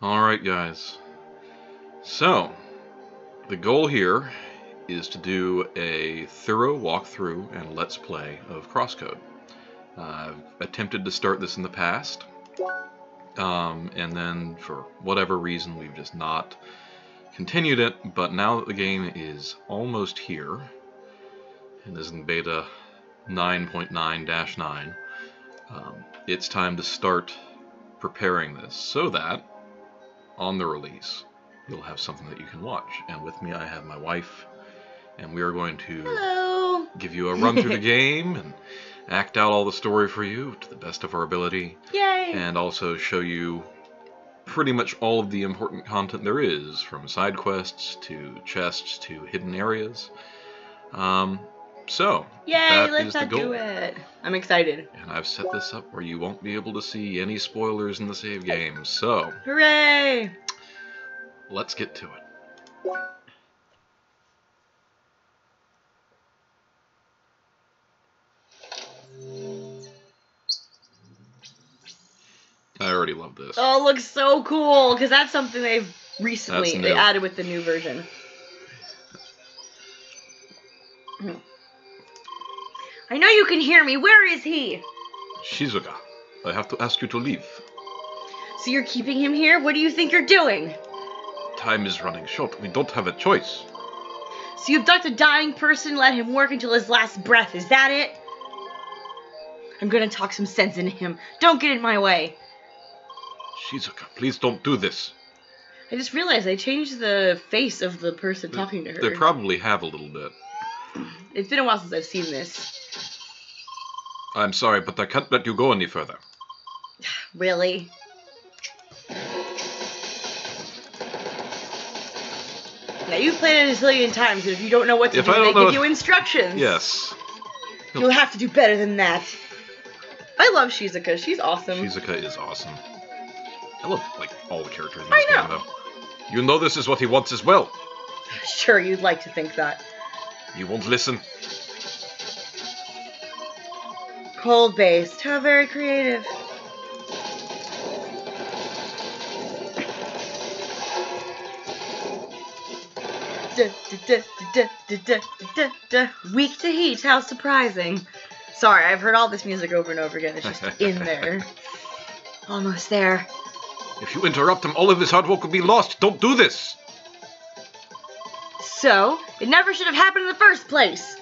Alright, guys. So, the goal here is to do a thorough walkthrough and let's play of Crosscode. Uh, I've attempted to start this in the past, um, and then for whatever reason we've just not continued it, but now that the game is almost here, and is in beta 9.9-9, um, it's time to start preparing this so that on the release you'll have something that you can watch. And with me I have my wife, and we are going to Hello. give you a run through the game and act out all the story for you to the best of our ability, Yay. and also show you pretty much all of the important content there is, from side quests to chests to hidden areas. Um, so, Yay, let's not do it. I'm excited. And I've set this up where you won't be able to see any spoilers in the save game. So, Hooray. let's get to it. I already love this. Oh, it looks so cool because that's something they've recently they added with the new version. Hmm. I know you can hear me. Where is he? Shizuka, I have to ask you to leave. So you're keeping him here? What do you think you're doing? Time is running short. We don't have a choice. So you abduct a dying person, let him work until his last breath. Is that it? I'm gonna talk some sense into him. Don't get in my way. Shizuka, please don't do this. I just realized I changed the face of the person talking to her. They probably have a little bit. it's been a while since I've seen this. I'm sorry, but I can't let you go any further. Really? Now you've played it a zillion times, and if you don't know what to If do, I they give you instructions. Yes, You'll have to do better than that. I love Shizuka. She's awesome. Shizuka is awesome. I love like all the characters in I this game though. You know this is what he wants as well. Sure, you'd like to think that. He won't listen. Coal-based. How very creative. Weak to heat. How surprising. Sorry, I've heard all this music over and over again. It's just in there. Almost there. If you interrupt him, all of his hard work will be lost. Don't do this. So, it never should have happened in the first place.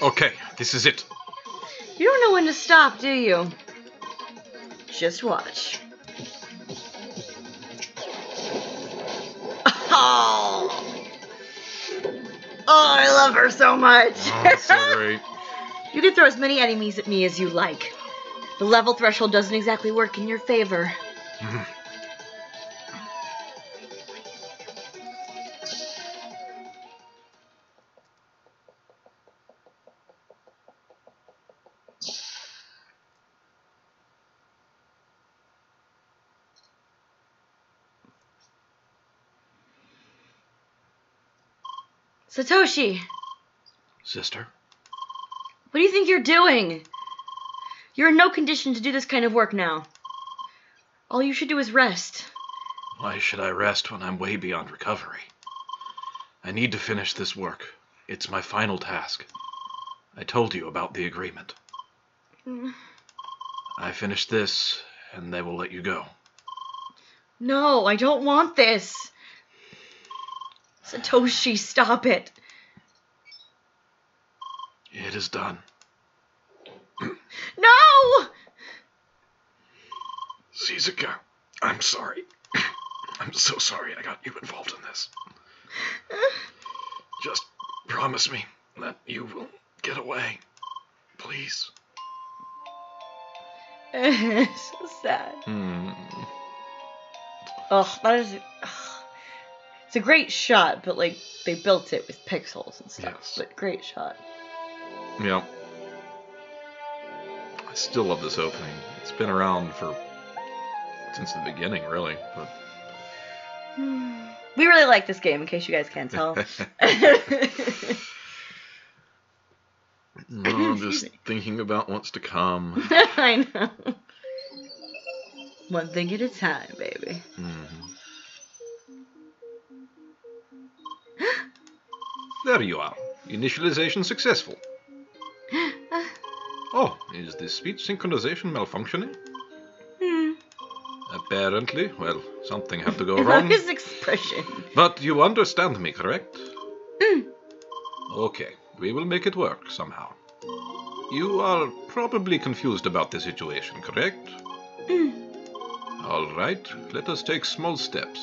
Okay, this is it. You don't know when to stop, do you? Just watch. Oh, oh I love her so much. Oh, so great. you can throw as many enemies at me as you like. The level threshold doesn't exactly work in your favor. Mm-hmm. Satoshi, Sister, what do you think you're doing? You're in no condition to do this kind of work now. All you should do is rest. why should I rest when I'm way beyond recovery? I need to finish this work. It's my final task. I told you about the agreement. Mm. I finish this, and they will let you go. No, I don't want this. Satoshi, stop it. It is done. No! Shizuka, I'm sorry. I'm so sorry I got you involved in this. Just promise me that you will get away. Please. so sad. Hmm. Ugh, that is. ugh. It's a great shot, but like they built it with pixels and stuff. Yes. But great shot. Yeah. I still love this opening. It's been around for since the beginning, really. But We really like this game, in case you guys can't tell. no, I'm just thinking about what's to come. I know. One thing at a time, baby. Mhm. There you are. Initialization successful. Oh, is the speech synchronization malfunctioning? Hmm. Apparently. Well, something had to go wrong. his expression. But you understand me, correct? Mm. Okay, we will make it work somehow. You are probably confused about the situation, correct? Mm. All right, let us take small steps.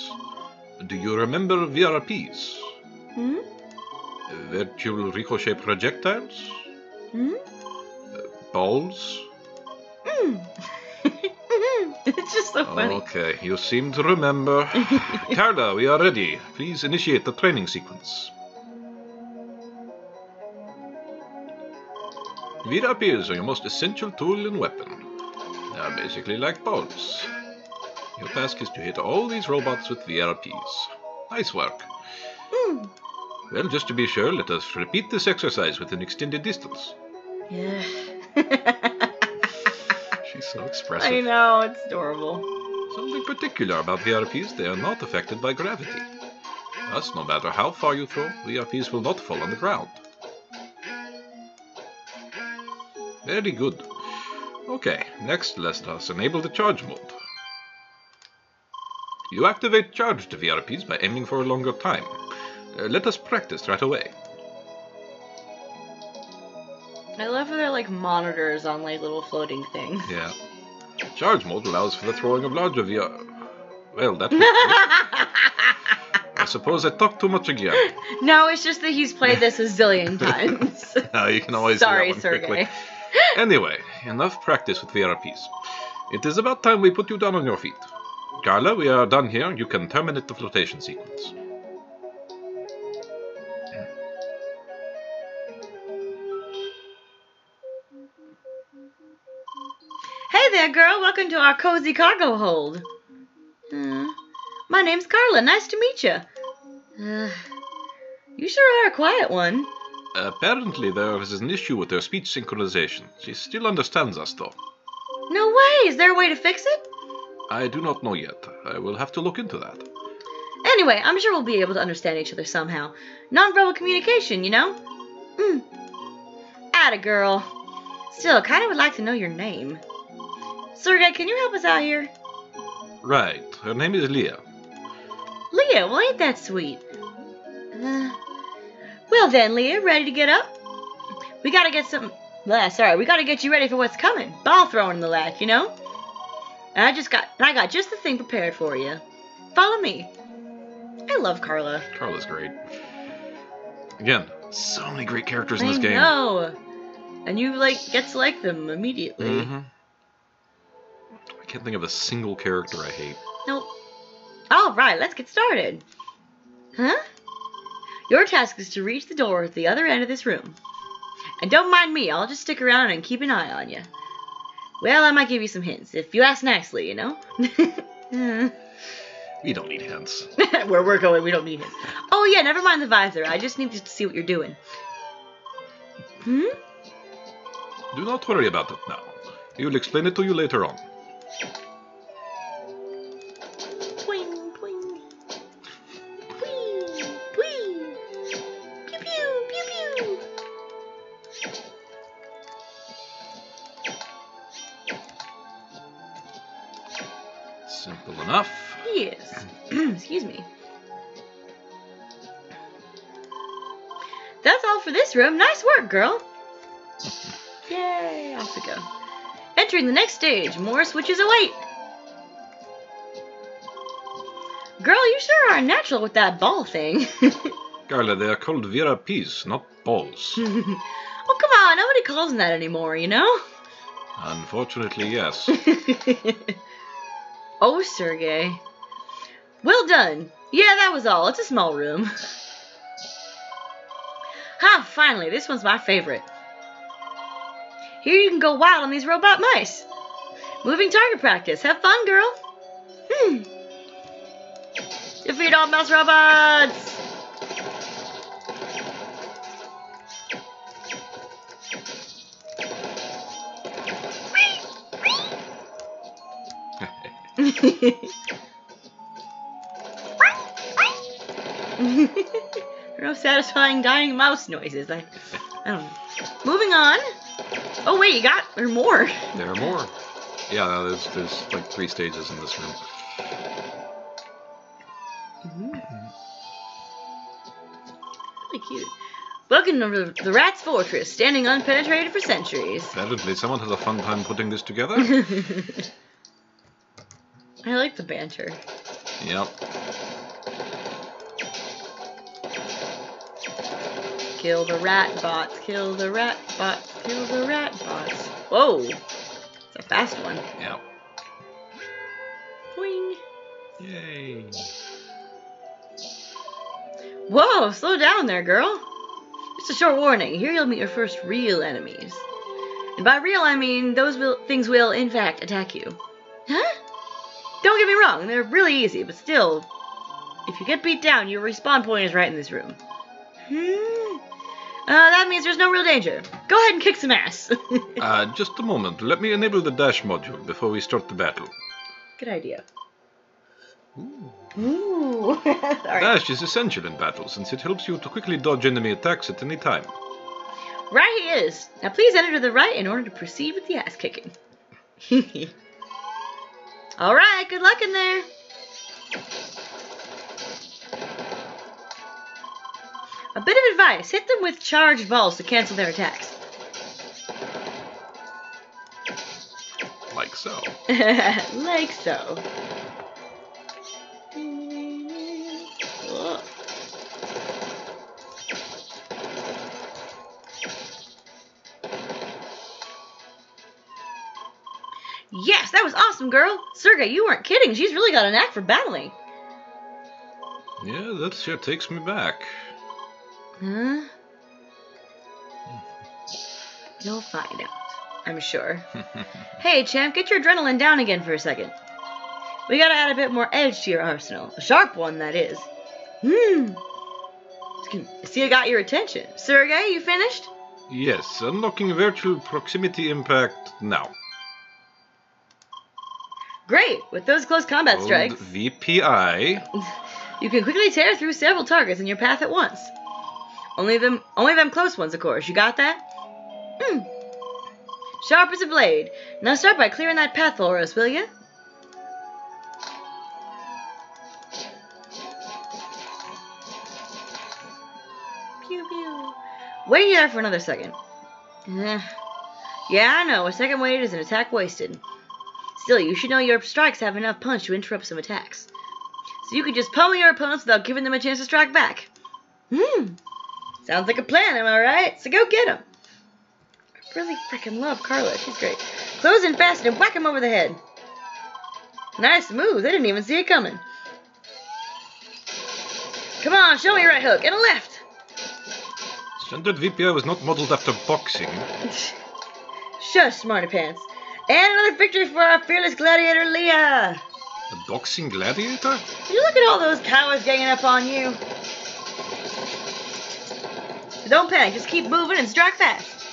Do you remember VRPs? Hmm? Virtual ricochet projectiles? Hmm? Balls? Mm. it's just so funny. Okay, you seem to remember. Carla, we are ready. Please initiate the training sequence. VRPs are your most essential tool and weapon. They are basically like balls. Your task is to hit all these robots with VRPs. Nice work. Mm. Well, just to be sure, let us repeat this exercise with an extended distance. Yeah. She's so expressive. I know, it's adorable. Something particular about VRPs, they are not affected by gravity. Thus, no matter how far you throw, VRPs will not fall on the ground. Very good. Okay, next let us enable the charge mode. You activate charged VRPs by aiming for a longer time. Uh, let us practice right away. I love how they're like monitors on like little floating things. Yeah. Charge mode allows for the throwing of larger VR. Well, that. I suppose I talked too much again. no, it's just that he's played this a zillion times. Now you can always Sorry, do that one quickly. Sergey. Anyway, enough practice with VRPs. It is about time we put you down on your feet. Carla, we are done here. You can terminate the flotation sequence. Welcome to our cozy cargo hold. Uh, my name's Carla. Nice to meet you. Uh, you sure are a quiet one. Apparently, there is an issue with her speech synchronization. She still understands us, though. No way. Is there a way to fix it? I do not know yet. I will have to look into that. Anyway, I'm sure we'll be able to understand each other somehow. Nonverbal communication, you know? Mm. Atta girl. Still, kind of would like to know your name. Sergey, can you help us out here? Right. Her name is Lea. Lea, well, ain't that sweet? Uh, well then, Lea, ready to get up? We gotta get some. Blah, sorry, we gotta get you ready for what's coming. Ball throwing in the lack, you know. And I just got, I got just the thing prepared for you. Follow me. I love Carla. Carla's great. Again, so many great characters in I this game. know. And you like get to like them immediately. hmm I can't think of a single character I hate. Nope. All right, let's get started. Huh? Your task is to reach the door at the other end of this room. And don't mind me, I'll just stick around and keep an eye on you. Well, I might give you some hints, if you ask nicely, you know? We don't need hints. Where we're going, we don't need it. Oh, yeah, never mind the visor. I just need to see what you're doing. Hmm? Do not worry about it now. We will explain it to you later on. Pew, pew, pew, pew. Simple enough. Yes. Excuse me. That's all for this room. Nice work, girl. Entering the next stage, more switches await. Girl, you sure are natural with that ball thing. Carla, they are called VRPs, not balls. oh, come on. Nobody calls them that anymore, you know? Unfortunately, yes. oh, Sergey. Well done. Yeah, that was all. It's a small room. Ha, finally, this one's my favorite. Here you can go wild on these robot mice. Moving target practice. Have fun, girl. Hmm. Defeat all mouse robots! no satisfying dying mouse noises. I, I don't know. Moving on. Oh wait, you got there are more. There are more. Yeah, no, there's there's like three stages in this room. Hmm. Really cute. Welcome to the Rat's Fortress, standing unpenetrated for centuries. Evidently, someone has a fun time putting this together. I like the banter. yep. Kill the rat bots, kill the rat bots, kill the rat bots. Whoa! It's a fast one. Yep. Boing. Yay. Whoa, slow down there, girl. Just a short warning. Here you'll meet your first real enemies. And by real, I mean those will, things will, in fact, attack you. Huh? Don't get me wrong, they're really easy, but still, if you get beat down, your respawn point is right in this room. Hmm. Uh, that means there's no real danger. Go ahead and kick some ass. Uh, just a moment. Let me enable the dash module before we start the battle. Good idea. Ooh. Ooh. Dash is essential in battle since it helps you to quickly dodge enemy attacks at any time. Right he is. Now please enter to the right in order to proceed with the ass kicking. Alright, good luck in there. A bit of advice. Hit them with charged balls to cancel their attacks. Like so. like so. Yes, that was awesome, girl. Sergey, you weren't kidding. She's really got a knack for battling. Yeah, that sure takes me back. Huh? You'll find out, I'm sure. Hey, champ, get your adrenaline down again for a second. We gotta add a bit more edge to your arsenal. A sharp one, that is. Hmm. See, I got your attention. Sergey, you finished? yes, unlocking virtual proximity impact now. Great! With those close combat Hold strikes, VPI. you can quickly tear through several targets in your path at once. Only them, only them close ones, of course. You got that? Hmm. Sharp as a blade. Now start by clearing that path for us, will you? Pew pew. Wait there for another second. Eh. Yeah, I know. A second wait is an attack wasted. Still, you should know your strikes have enough punch to interrupt some attacks. So you can just pummel your opponents without giving them a chance to strike back. Hmm. Sounds like a plan, am I right? So go get him. I really freaking love Carla. She's great. Close in fast and whack him over the head. Nice move. They didn't even see it coming. Come on, show me your right hook and a left. Standard VPI was not modeled after boxing. Shush, smarty pants. And another victory for our fearless gladiator, Lea. A boxing gladiator? You look at all those cowards ganging up on you. Don't panic, just keep moving and strike fast.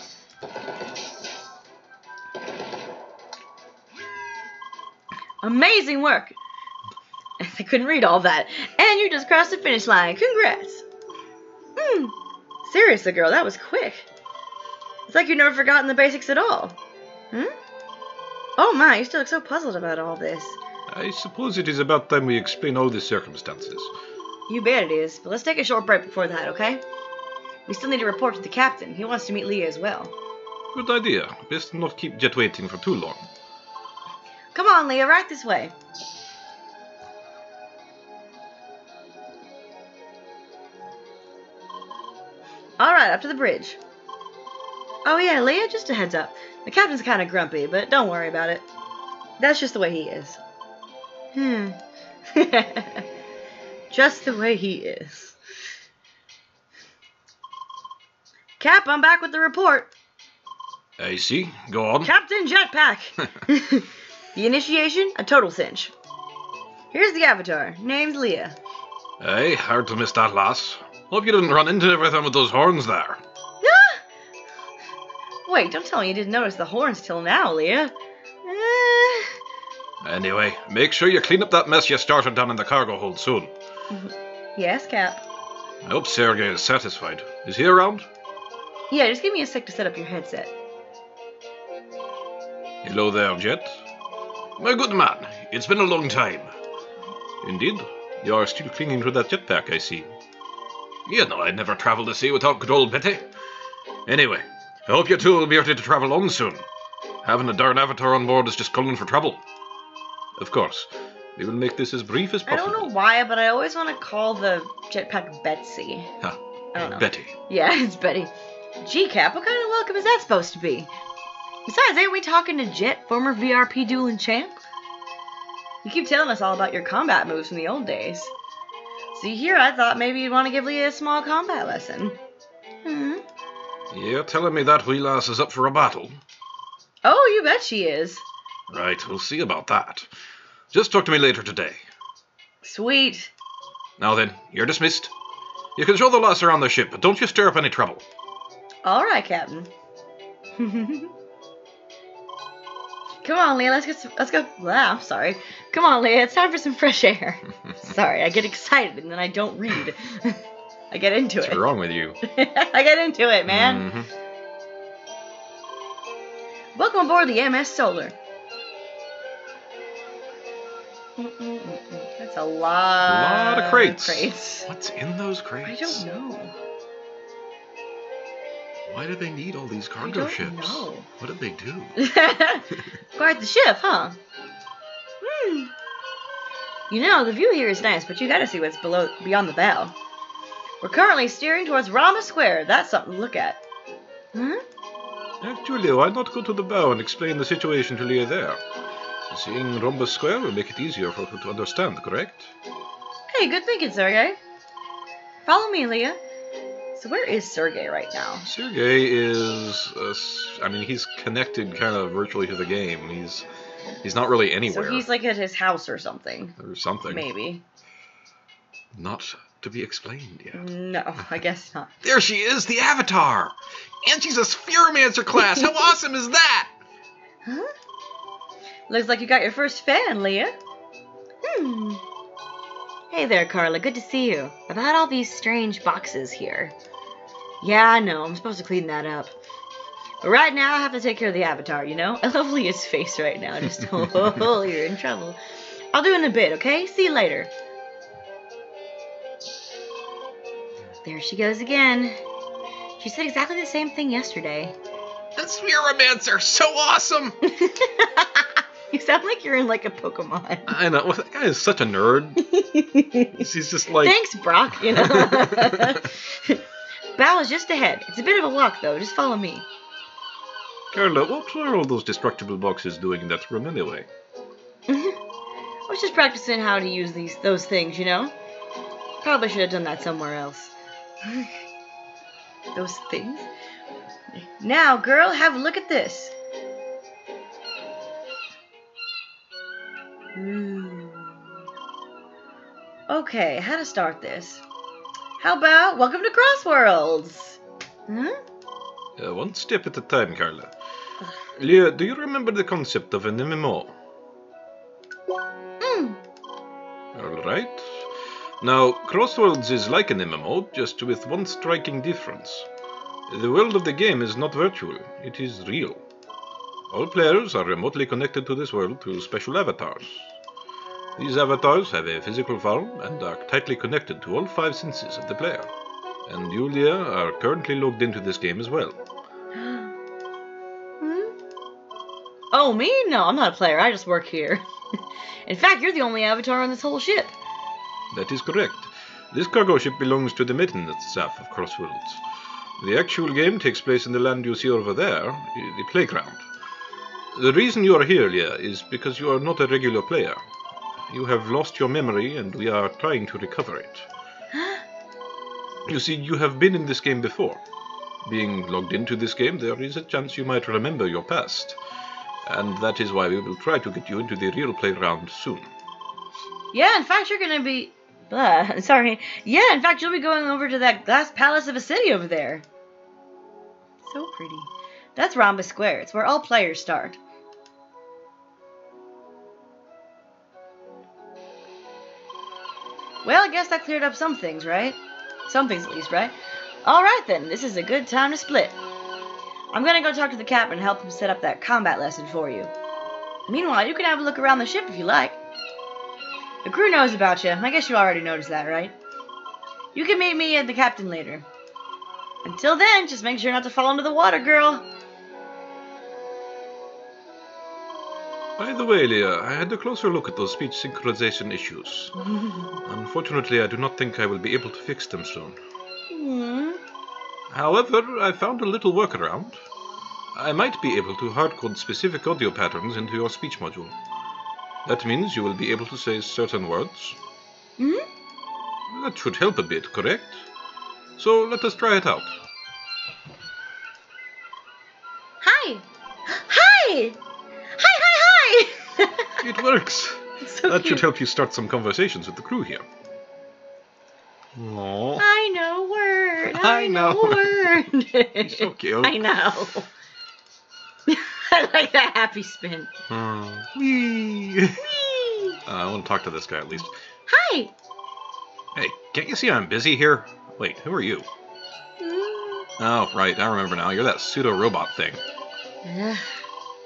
Amazing work. I couldn't read all that. And you just crossed the finish line. Congrats. Hmm. Seriously, girl, that was quick. It's like you've never forgotten the basics at all. Hmm? Oh my, you still look so puzzled about all this. I suppose it is about time we explain all the circumstances. You bet it is, but let's take a short break before that, okay? We still need to report to the captain. He wants to meet Lea as well. Good idea. Best not keep Jet waiting for too long. Come on, Lea, right this way. Alright, up to the bridge. Oh yeah, Lea, just a heads up. The captain's kind of grumpy, but don't worry about it. That's just the way he is. Hmm. just the way he is. Cap, I'm back with the report. I see. Go on. Captain Jetpack! the initiation, a total cinch. Here's the avatar. Name's Lea. Hey, hard to miss that lass. Hope you didn't run into everything with those horns there. Wait, don't tell me you didn't notice the horns till now, Lea. I Anyway, make sure you clean up that mess you started down in the cargo hold soon. Yes, Cap. I hope Sergey is satisfied. Is he around? Yeah, just give me a sec to set up your headset. Hello there, Jet. My good man, it's been a long time. Indeed, you are still clinging to that jetpack, I see. You know I'd never travel the sea without good old Betty. Anyway, I hope you two will be ready to travel on soon. Having a darn avatar on board is just calling for trouble. Of course, we will make this as brief as possible. I don't know why, but I always want to call the jetpack Betsy. Huh. I. Betty. Yeah, it's Betty. Gee, Cap, what kind of welcome is that supposed to be? Besides, ain't we talking to Jet, former VRP dueling champ? You keep telling us all about your combat moves from the old days. See, here I thought maybe you'd want to give Lea a small combat lesson. Hmm. You're telling me that wee lass is up for a battle? Oh, you bet she is. Right, we'll see about that. Just talk to me later today. Sweet. Now then, you're dismissed. You can show the lass around the ship, but don't you stir up any trouble. All right, Captain. Come on, Lea. Let's get some, let's go. Wow, sorry. Come on, Lea. It's time for some fresh air. sorry, I get excited and then I don't read. I get into What's it. wrong with you? I get into it, man. Mhm. Welcome aboard the MS Solar. That's a lot. a lot of crates. crates. What's in those crates? I don't know. Why do they need all these cargo don't ships? know. What did they do? Guard the ship, huh? Hmm. You know, the view here is nice, but you gotta see what's below beyond the bow. We're currently steering towards Rhombus Square. That's something to look at. Huh? Actually, why not go to the bow and explain the situation to Lea there? Seeing Rhombus Square will make it easier for her to understand, correct? Hey, good thinking, Sergey. Follow me, Lea. So where is Sergey right now? Sergey is, uh, I mean, he's connected kind of virtually to the game. He's he's not really anywhere So he's like at his house or something. or something. Maybe. Not to be explained yet. No, I guess not. There she is, the Avatar! And she's a Spheromancer class! How awesome is that? Huh? Looks like you got your first fan, Lea. Hmm. Hey there, Carla. Good to see you. About all these strange boxes here. Yeah, I know. I'm supposed to clean that up. But right now, I have to take care of the avatar, you know? I love Lea's face right now. Just, oh, you're in trouble. I'll do it in a bit, okay? See you later. There she goes again. She said exactly the same thing yesterday. A Spheromancer! So awesome! you sound like you're in like a Pokemon. I know, well, that guy is such a nerd. She's just like. Thanks, Brock. You know. Bow is just ahead. It's a bit of a walk, though. Just follow me. Carla, what are all those destructible boxes doing in that room anyway? I was just practicing how to use these those things, you know. Probably should have done that somewhere else. those things. Now, girl, have a look at this. Ooh. Okay, how to start this? How about welcome to Crossworlds? Huh? Uh, one step at a time, Carla. Lea, do you remember the concept of an MMO? Hmm. Alright. Now, Crossworlds is like an MMO, just with one striking difference. The world of the game is not virtual, it is real. All players are remotely connected to this world through special avatars. These avatars have a physical form and are tightly connected to all five senses of the player. And you, Lea, are currently logged into this game as well. Hmm? Oh, me? No, I'm not a player. I just work here. In fact, you're the only avatar on this whole ship. That is correct. This cargo ship belongs to the maintenance staff of Crossworlds. The actual game takes place in the land you see over there, the playground. The reason you are here, Lea, is because you are not a regular player. You have lost your memory, and we are trying to recover it. You see, you have been in this game before. Being logged into this game, there is a chance you might remember your past. And that is why we will try to get you into the real play playground soon. Yeah, in fact, you're gonna be. Blah, sorry. Yeah, in fact, you'll be going over to that glass palace of a city over there. So pretty. That's Rhombus Square. It's where all players start. Well, I guess that cleared up some things, right? Some things at least, right? Alright then, this is a good time to split. I'm gonna go talk to the captain and help him set up that combat lesson for you. Meanwhile, you can have a look around the ship if you like. The crew knows about you. I guess you already noticed that, right? You can meet me and the captain later. Until then, just make sure not to fall into the water, girl. By the way, Lea, I had a closer look at those speech synchronization issues. Unfortunately, I do not think I will be able to fix them soon. Hmm. However, I found a little workaround. I might be able to hardcode specific audio patterns into your speech module. That means you will be able to say certain words. Hmm? That should help a bit, correct? So let us try it out. Hi, hi. It works. So that cute. should help you start some conversations with the crew here. Aww. I know word. I I know word. so cute. I know. I like that happy spin. Uh, whee. Whee! Uh, I want to talk to this guy at least. Hi. Hey, can't you see I'm busy here? Wait, who are you? Mm. Oh, right, I remember now. You're that pseudo robot thing.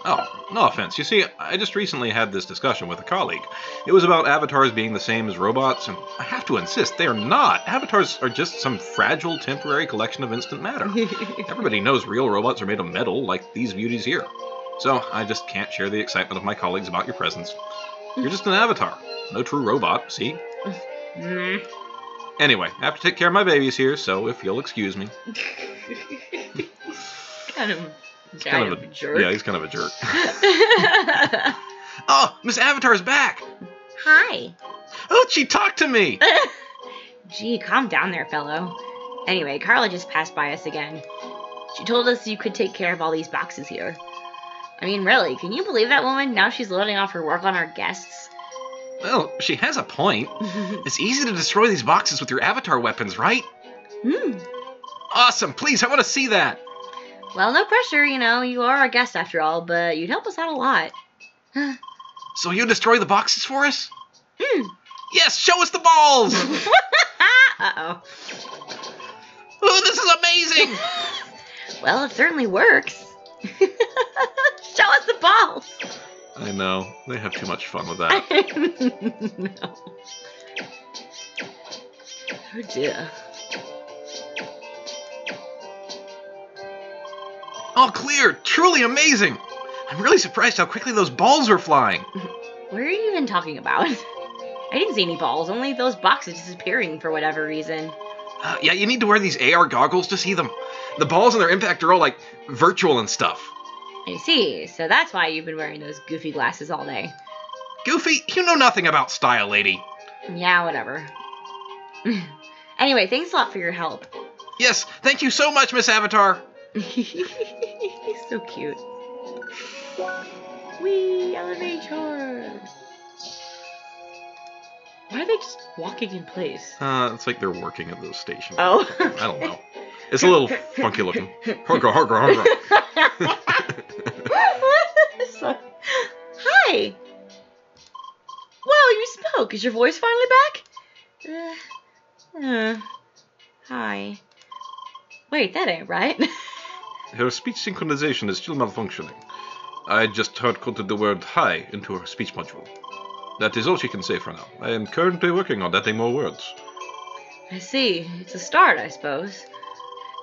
Oh, no offense. You see, I just recently had this discussion with a colleague. It was about avatars being the same as robots, and I have to insist, they are not. Avatars are just some fragile, temporary collection of instant matter. Everybody knows real robots are made of metal, like these beauties here. So I just can't share the excitement of my colleagues about your presence. You're just an avatar, no true robot, see? Anyway, I have to take care of my babies here, so if you'll excuse me. kind of. He's kind of a jerk. Yeah, he's kind of a jerk. oh, Miss Avatar's back! Hi. Oh, she talked to me! Gee, calm down there, fellow. Anyway, Carla just passed by us again. She told us you could take care of all these boxes here. I mean, really, can you believe that woman? Now she's loading off her work on our guests. Well, she has a point. It's easy to destroy these boxes with your avatar weapons, right? hmm. Awesome, please, I want to see that! Well, no pressure, you know. You are our guest after all, but you'd help us out a lot. So you destroy the boxes for us? Hmm. Yes, show us the balls! Uh-oh. oh, this is amazing! Well, it certainly works. Show us the balls. I know, they have too much fun with that. no. Oh dear. All clear, truly amazing! I'm really surprised how quickly those balls were flying. What are you even talking about? I didn't see any balls, only those boxes disappearing for whatever reason. Uh, yeah, you need to wear these AR goggles to see them. The balls and their impact are all like virtual and stuff. I see, so that's why you've been wearing those goofy glasses all day. Goofy, you know nothing about style, lady. Yeah, whatever. anyway, thanks a lot for your help. Yes, thank you so much, Miss Avatar. He's so cute. Wee elevator. Why are they just walking in place? Uh, it's like they're working at those stations. Oh. I don't know. It's a little funky looking. Hargra, hargra, hargra. Hi. Whoa, you spoke. Is your voice finally back? Uh, uh, hi. Wait, that ain't right. Her speech synchronization is still malfunctioning. I just hard coded the word hi into her speech module. That is all she can say for now. I am currently working on adding more words. I see. It's a start, I suppose.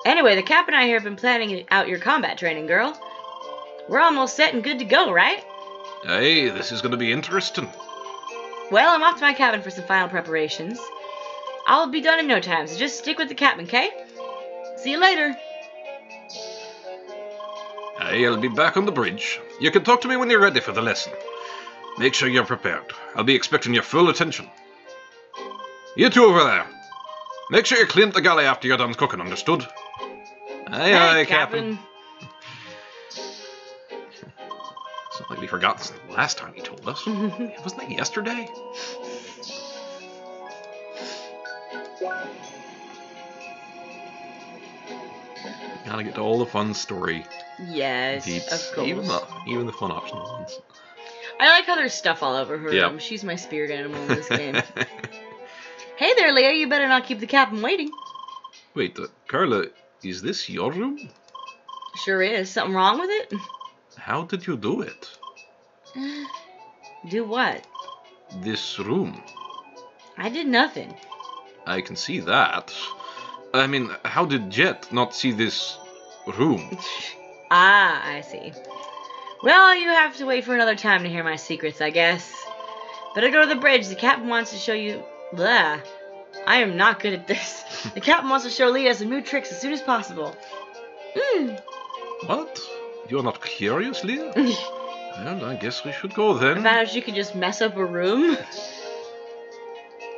Anyway, the Cap and I here have been planning out your combat training, girl. We're almost set and good to go, right? Hey, this is going to be interesting. Well, I'm off to my cabin for some final preparations. I'll be done in no time, so just stick with the captain, okay? See you later. I'll be back on the bridge. You can talk to me when you're ready for the lesson. Make sure you're prepared. I'll be expecting your full attention. You two over there. Make sure you clean up the galley after you're done cooking, understood? Aye, aye, Captain. It's not like we forgot this the last time he told us. Captain. Wasn't that yesterday? Gotta get to all the fun story yes, beats, of course. even the even the fun optional ones. I like how there's stuff all over her Yeah. room. She's my spirit animal in this game. Hey there, Lea. You better not keep the captain waiting. Wait, uh, Carla, is this your room? Sure is. Something wrong with it? How did you do it? Do what? This room. I did nothing. I can see that. I mean, how did Jet not see this room? Ah, I see. Well, you have to wait for another time to hear my secrets, I guess. Better go to the bridge. The captain wants to show you. Blah. I am not good at this. the captain wants to show Lea some new tricks as soon as possible. Hmm. What? You're not curious, Lea? well, I guess we should go then. About if you could just mess up a room.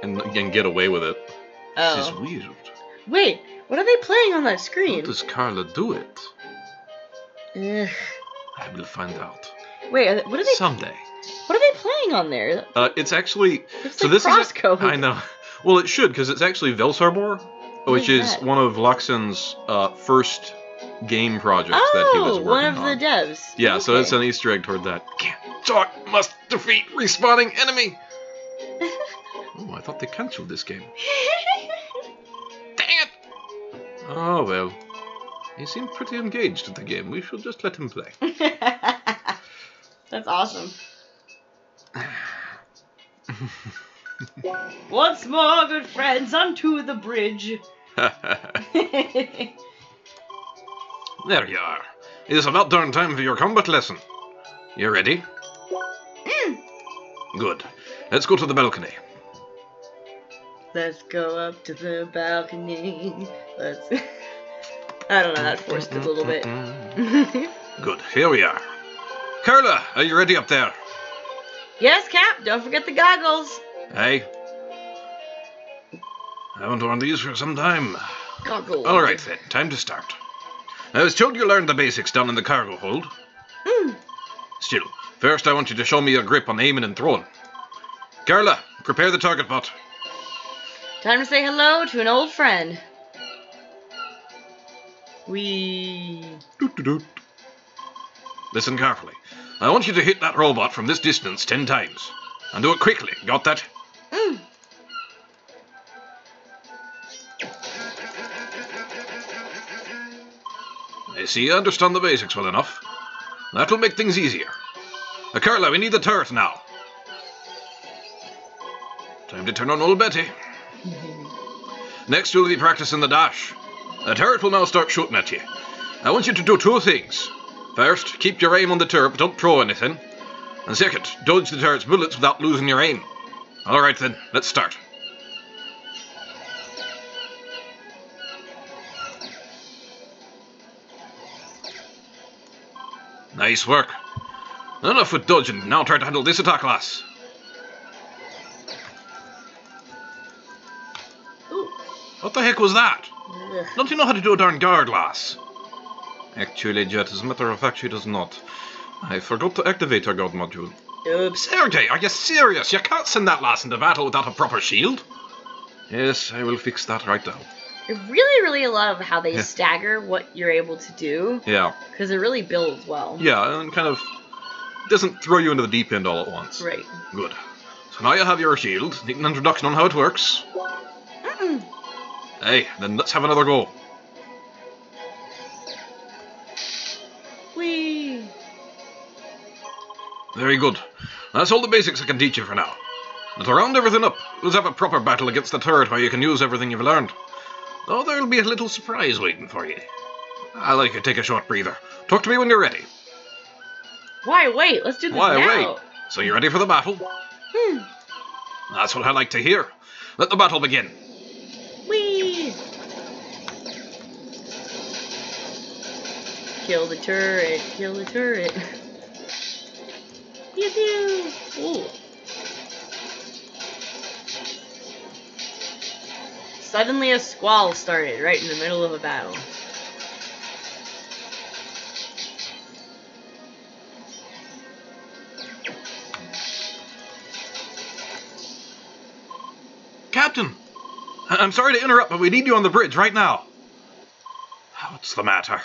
And, and get away with it. This is Oh. weird. Wait, what are they playing on that screen? How does Carla do it? Ugh. I will find out. Wait, are they, what are they? Someday. What are they playing on there? Uh, it's actually It's so like this is crosscode. a, I know. Well, it should because it's actually Velsarbor, which is is one of Lachsen's uh, first game projects that he was Oh, working one of on. the devs. yeah, so it's an Easter egg toward that. Can't talk, must defeat respawning enemy. Oh, I thought they cancelled this game. Oh well. He seemed pretty engaged in the game. We should just let him play. That's awesome. Once more, good friends, onto the bridge. There you are. It is about darn time for your combat lesson. You ready? Mm. Good. Let's go to the balcony. Let's go up to the balcony. Let's. I don't know, that forced it a little bit. Good. Here we are. Carla, are you ready up there? yes, Cap, don't forget the goggles. Hey. I haven't worn these for some time. Goggles. All right then, time to start. I was told you learned the basics down in the cargo hold. Mm. Still, first I want you to show me your grip on aiming and throwing. Carla, prepare the target bot. Time to say hello to an old friend. We. Doot, doot, doot. Listen carefully. I want you to hit that robot from this distance ten times. And do it quickly. Got that? Mm. I see you understand the basics well enough. That'll make things easier. Uh, Carla, we need the turret now. Time to turn on old Betty. Next, you'll be practicing the dash. The turret will now start shooting at you. I want you to do two things. First, keep your aim on the turret, but don't throw anything. And second, dodge the turret's bullets without losing your aim. Alright then, let's start. Nice work. Enough with dodging, now try to handle this attack class. The heck was that? Ugh. Don't you know how to do a darn guard lass? Actually, Jet, as a matter of fact, she does not. I forgot to activate her guard module. Oops. Sergey, are you serious? You can't send that lass into battle without a proper shield. Yes, I will fix that right now. I really, really love how they Yeah. stagger what you're able to do Yeah, because it really builds well. yeah, and kind of doesn't throw you into the deep end all at once. Right. Good. So now you have your shield. Need an introduction on how it works. Hey, then let's have another go. Whee! Very good. That's all the basics I can teach you for now. But to round everything up, let's have a proper battle against the turret where you can use everything you've learned. Though there'll be a little surprise waiting for you. I'll let you take a short breather. Talk to me when you're ready. Why wait? Let's do this Why now. wait? So you're ready for the battle? Hmm. That's what I like to hear. Let the battle begin. Whee! Kill the turret. Kill the turret. Pew pew. Ooh. Suddenly a squall started right in the middle of a battle. Captain! I- I'm sorry to interrupt, but we need you on the bridge right now. What's the matter?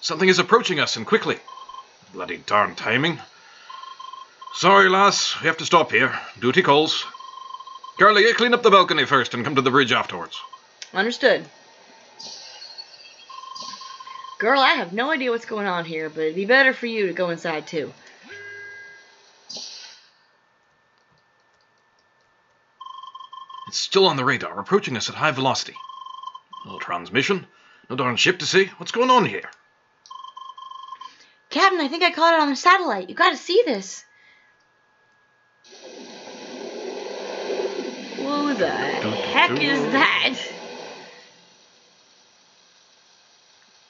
Something is approaching us, and quickly. Bloody darn timing. Sorry, lass, we have to stop here. Duty calls. Carly, you clean up the balcony first and come to the bridge afterwards. Understood. Girl, I have no idea what's going on here, but it'd be better for you to go inside too. It's still on the radar, approaching us at high velocity. No transmission, no darn ship to see. What's going on here? Captain, I think I caught it on the satellite. You gotta see this. Who the heck is that?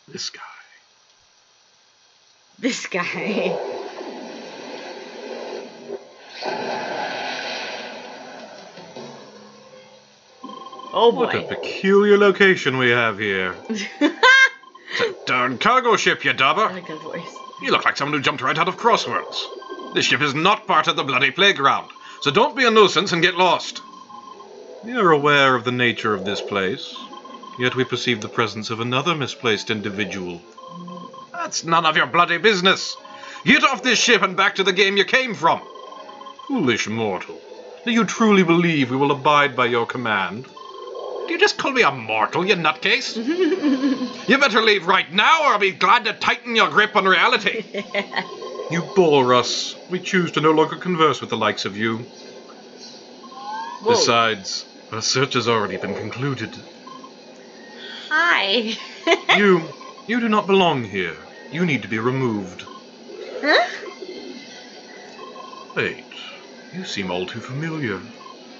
This guy. This guy. Oh boy. What a boy. peculiar location we have here. Darn cargo ship, you I dauber. like that voice. You look like someone who jumped right out of Crossworlds. This ship is not part of the bloody playground, so don't be a nuisance and get lost. You're aware of the nature of this place, yet we perceive the presence of another misplaced individual. That's none of your bloody business. Get off this ship and back to the game you came from. Foolish mortal. Do you truly believe we will abide by your command? Do you just call me a mortal, you nutcase? you better leave right now, or I'll be glad to tighten your grip on reality. You bore us. We choose to no longer converse with the likes of you. Whoa. Besides, our search has already been concluded. Hi. You, you do not belong here. You need to be removed. huh? Wait, you seem all too familiar.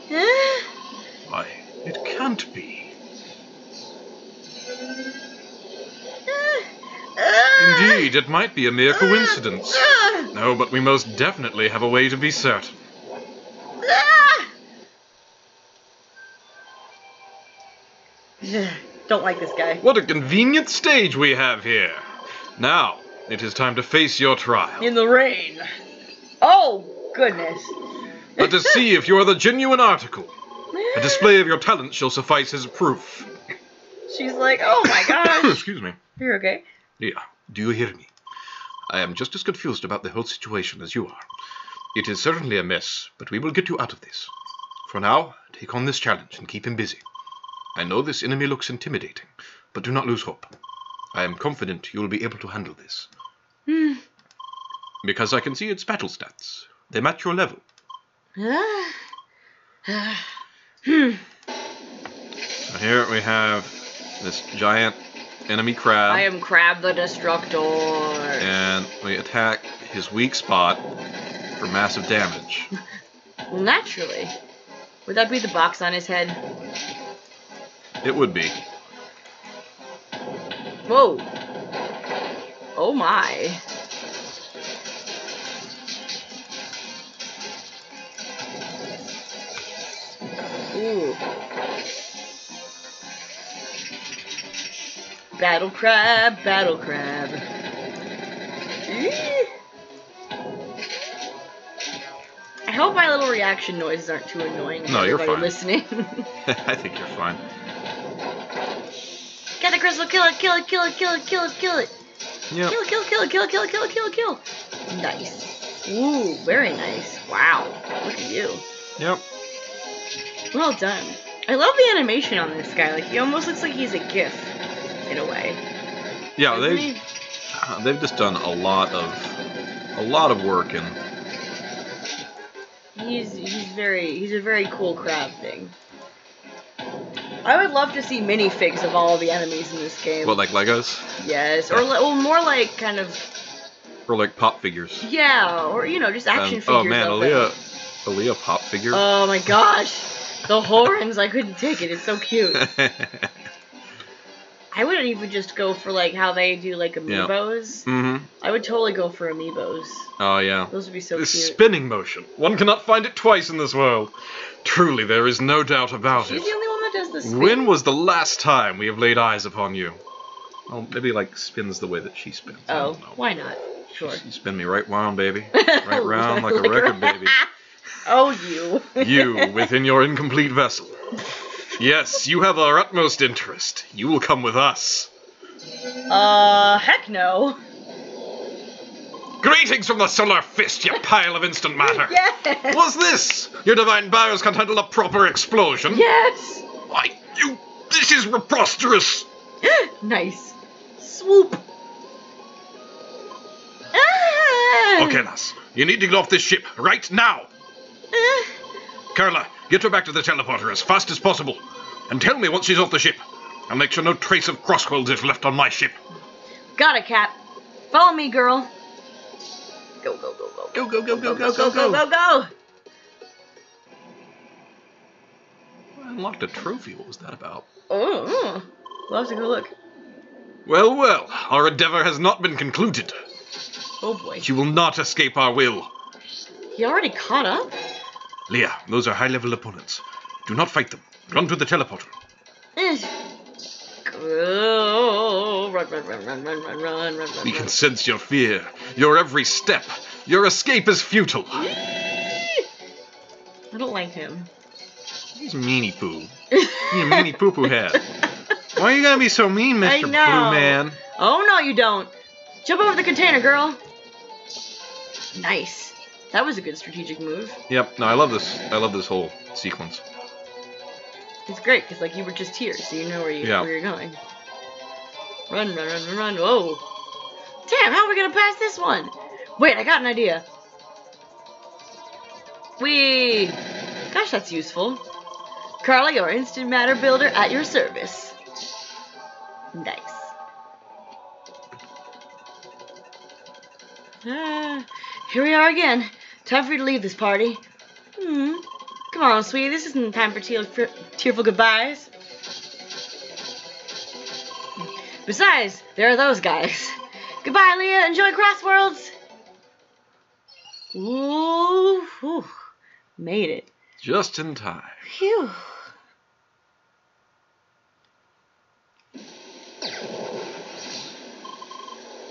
Huh? Why, it can't be. Indeed, it might be a mere coincidence. No, but we most definitely have a way to be certain. Don't like this guy. What a convenient stage we have here. Now, it is time to face your trial. In the rain. Oh, goodness. But to see if you are the genuine article. A display of your talents shall suffice as proof. She's like, oh my gosh. Excuse me. You're okay. Yeah, do you hear me? I am just as confused about the whole situation as you are. It is certainly a mess, but we will get you out of this. For now, take on this challenge and keep him busy. I know this enemy looks intimidating, but do not lose hope. I am confident you will be able to handle this. Hmm. Because I can see its battle stats. They match your level. Hmm. So here we have this giant enemy crab. I am Crab the Destructor. and we attack his weak spot for massive damage. Well, naturally. Would that be the box on his head? It would be. Whoa. Oh my. Ooh. Battle crab, battle crab. Eee. I hope my little reaction noises aren't too annoying. No, you're fine. listening. I think you're fine. Get the crystal, kill it, kill it, kill it, kill it, kill it, kill it. Yep. Kill, kill, kill, kill, kill, kill, kill, kill. Nice. Ooh, very nice. Wow. Look at you. Yep. Well done. I love the animation on this guy. Like he almost looks like he's a GIF, in a way. Yeah, Doesn't they've he? uh, they've just done a lot of a lot of work and He's he's very he's a very cool crab thing. I would love to see minifigs of all the enemies in this game. what like Legos yes, or well, more like kind of or like pop figures. yeah, or you know, just action Um, figures. oh man. Aaliyah, Aaliyah pop figure. Oh my gosh, the horns! I couldn't take it. It's so cute. I wouldn't even just go for like how they do like amiibos. mm-hmm. I would totally go for amiibos. Oh yeah. Those would be so This cute. spinning motion. One cannot find it twice in this world. Truly, there is no doubt about She's it. the only one that does this. When was the last time we have laid eyes upon you? Well, maybe like spins the way that she spins. I Oh, don't know. why not? Sure. You spin me right round, baby. Right round like a record, baby. oh, you. You within your incomplete vessel. Yes, you have our utmost interest. You will come with us. Uh, heck no. Greetings from the solar fist, you pile of instant matter. Yes. What's this? Your divine bowers can't handle a proper explosion? Yes. Why, you. This is preposterous. nice. Swoop. Ah! Okay, lass. You need to get off this ship right now. Carla, get her back to the teleporter as fast as possible. And tell me once she's off the ship. I'll make sure no trace of crossworlds is left on my ship. Got it, Cap. Follow me, girl. Go, go, go, go. Go, go, go, Go, go, go, go, go, go. I unlocked a trophy. What was that about? Oh, mm. we'll have to go look. Well, well, our endeavor has not been concluded. Oh boy. You will not escape our will. He already caught up? Lea, those are high level opponents. Do not fight them. Run to the teleporter. Eh. Run, run, run, run, run, run, run, run. We can sense your fear, your every step. Your escape is futile. I don't like him. He's meanie poo. You meanie poo poo head. Why are you gonna be so mean, Mr. Know. Man? Oh no, you don't. Jump over the container, girl. Nice. That was a good strategic move. Yep. No, I love this. I love this whole sequence. It's great because like you were just here, so you know where you Yeah. where you're going. Run, run, run, run, run. Whoa. Damn, how are we gonna pass this one? Wait, I got an idea. We. Gosh, that's useful. Carla, your instant matter builder at your service. Nice. Ah, here we are again. Time for you to leave this party. Hmm. Come on, sweetie. This isn't time for teal- for tearful goodbyes. Besides, there are those guys. Goodbye, Lea. Enjoy Crossworlds. Ooh, whew. made it. Just in time. Phew.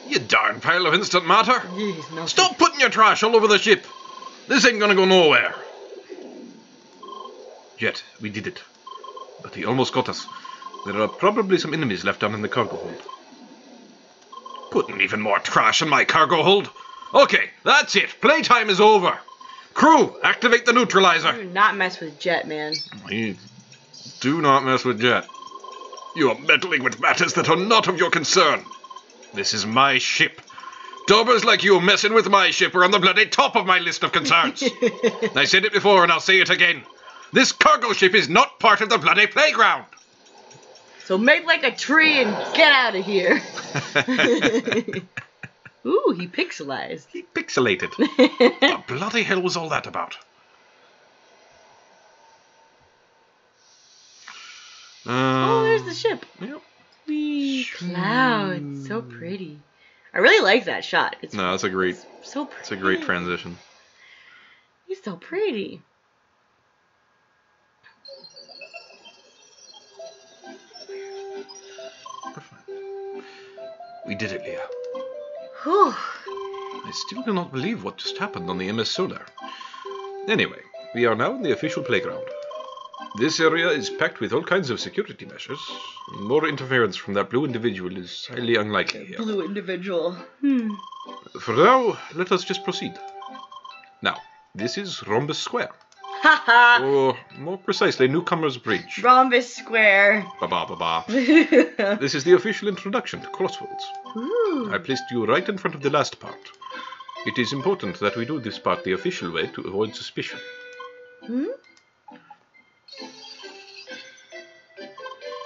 You darn pile of instant matter. Jeez. Stop putting your trash all over the ship. This ain't gonna go nowhere. Yet, we did it. But he almost got us. There are probably some enemies left down in the cargo hold. Putting even more trash in my cargo hold. Okay, that's it. Playtime is over. Crew, activate the neutralizer. Do not mess with Jet, man. You do not mess with Jet. You are meddling with matters that are not of your concern. This is my ship. Daubers like you messing with my ship are on the bloody top of my list of concerns. I said it before and I'll say it again. This cargo ship is not part of the bloody playground. so make like a tree and get out of here. Ooh, he pixelized. he pixelated. what bloody hell was all that about? oh, there's Um, the ship. Yep. Wee clouds, so pretty. I really like that shot. It's No, that's a great, so pretty. it's a great transition. He's so pretty. We did it, Lea. Whew. I still cannot believe what just happened on the MS Solar. Anyway, we are now in the official playground. This area is packed with all kinds of security measures. More interference from that blue individual is highly unlikely here. Blue individual. Hmm. For now, let us just proceed. Now, this is Rhombus Square, Haha. or more precisely, Newcomer's Bridge. Rhombus square. Ba ba ba ba. This is the official introduction to Crossworlds. I placed you right in front of the last part. It is important that we do this part the official way to avoid suspicion. Hmm?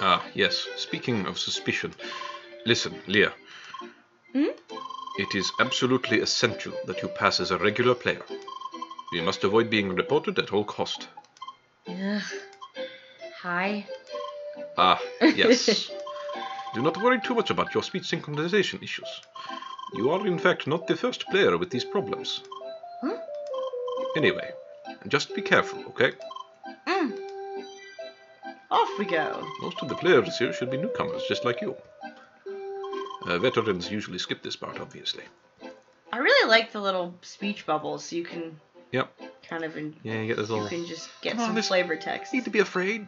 Ah, yes. Speaking of suspicion, listen, Lea. Hmm? It is absolutely essential that you pass as a regular player. You must avoid being reported at all cost. Ugh. Hi. Ah, yes. Do not worry too much about your speech synchronization issues. You are, in fact, not the first player with these problems. Huh? Anyway, just be careful, okay? Off we go. Most of the players here should be newcomers, just like you. Uh, veterans usually skip this part, obviously. I really like the little speech bubbles. So you can Yep. kind of in, Yeah, you get those this you can just get Come on, some this- flavor text. need to be afraid.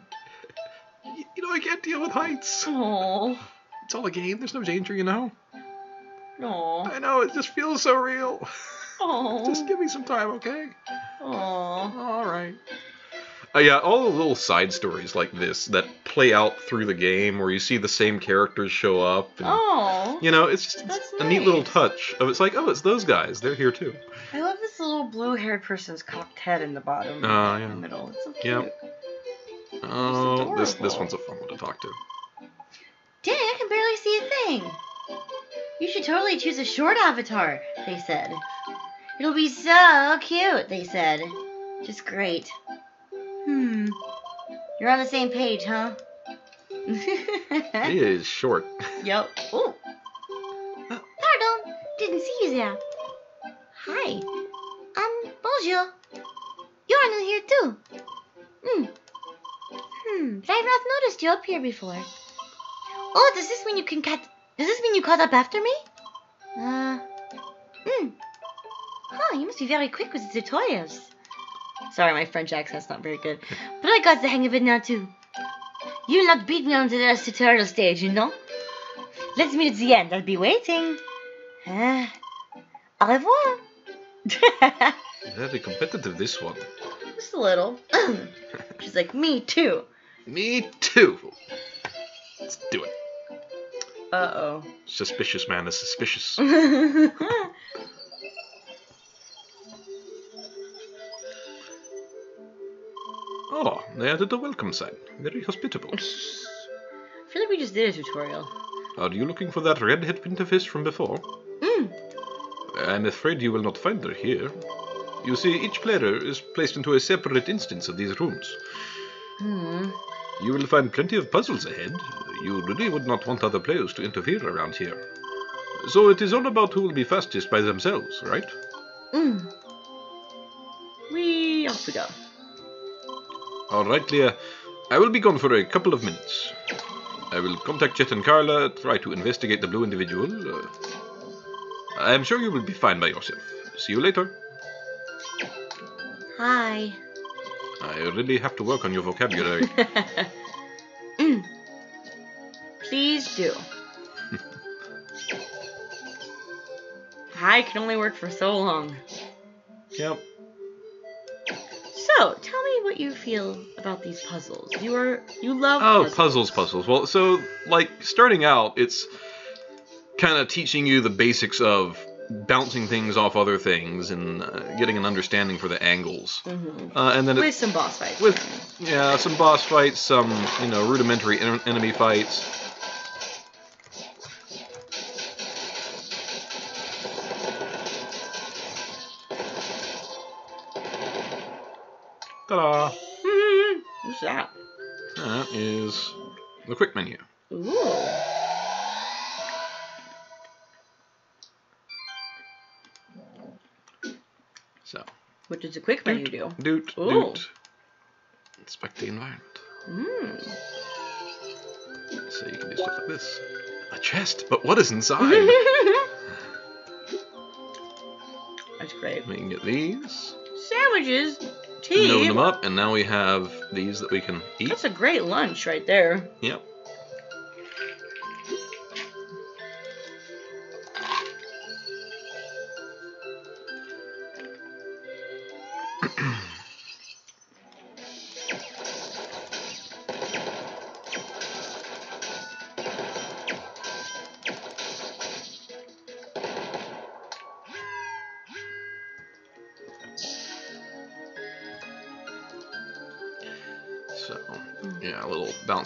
You know, I can't deal with heights. Oh. It's all a game. There's no danger, you know. Aww. I know, it just feels so real. Aww. Just give me some time, okay? Aww. All right. Uh, yeah, all the little side stories like this that play out through the game, where you see the same characters show up. And, Oh. You know, it's just it's That's a neat little touch of it's like, oh, it's those guys. They're here too. I love this little blue-haired person's cocked head in the bottom. Oh, in yeah. the middle. It's so cute. Oh, this this one's a fun one to talk to. Dang, I can barely see a thing. You should totally choose a short avatar, they said. It'll be so cute, they said. Just great. Hmm. You're on the same page, huh? He is short. yep. Oh. Pardon. Didn't see you there. Hi. Um, bonjour. You're new here too. Hmm. Hmm. But I've not noticed you up here before. Oh, does this mean you can cat? Does this mean you caught up after me? Uh. Hmm. Huh. You must be very quick with the tutorials. Sorry, my French accent's not very good, but I got the hang of it now too. You'll not beat me on the last tutorial stage, you know. Let's meet at the end. I'll be waiting. Uh, au revoir. Very competitive, this one. Just a little. She's like, me too. Me too. Let's do it. Uh oh. Suspicious man is suspicious. they added a welcome sign. Very hospitable. I feel like we just did a tutorial. Are you looking for that red-head from before? Mm. I'm afraid you will not find her here. You see, each player is placed into a separate instance of these rooms. Hmm. You will find plenty of puzzles ahead. You really would not want other players to interfere around here. So it is all about who will be fastest by themselves, right? Mm. We off we go. All right, Lea. I will be gone for a couple of minutes. I will contact Jet and Carla, try to investigate the blue individual. Uh, I am sure you will be fine by yourself. See you later. Hi. I really have to work on your vocabulary. mm. Please do. Hi can only work for so long. yep. So, tell me what you feel about these puzzles. You are you love Oh, puzzles. puzzles, puzzles. Well, so, like, starting out, it's kind of teaching you the basics of bouncing things off other things and uh, getting an understanding for the angles. Mhm. Uh, and then it, With some boss fights. with yeah, some boss fights, some you know rudimentary en- enemy fights. Ta-da! Mhm. What's that? That is the quick menu. Ooh. So, What does the quick menu do? doot, Ooh. doot. Inspect the environment. Mm. So you can do stuff like this. A chest, but what is inside? That's great. we can get these, Sandwiches, tea. load them up, and now we have these that we can eat. That's a great lunch right there. Yep.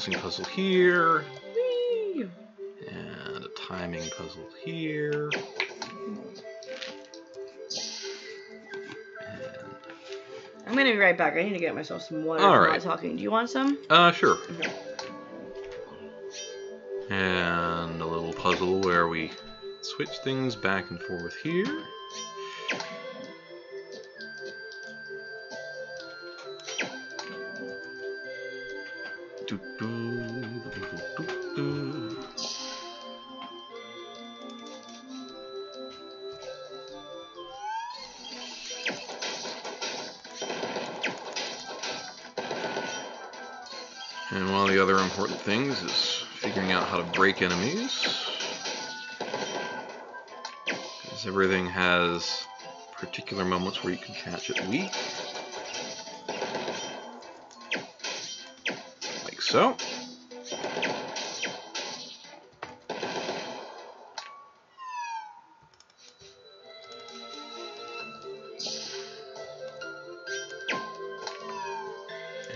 Puzzle here, Whee! and a timing puzzle here. And, I'm gonna be right back. I need to get myself some water. All right. Talking. Do you want some? uh, sure. Okay. And a little puzzle where we switch things back and forth here. How to break enemies. Because everything has particular moments where you can catch it weak. Like so.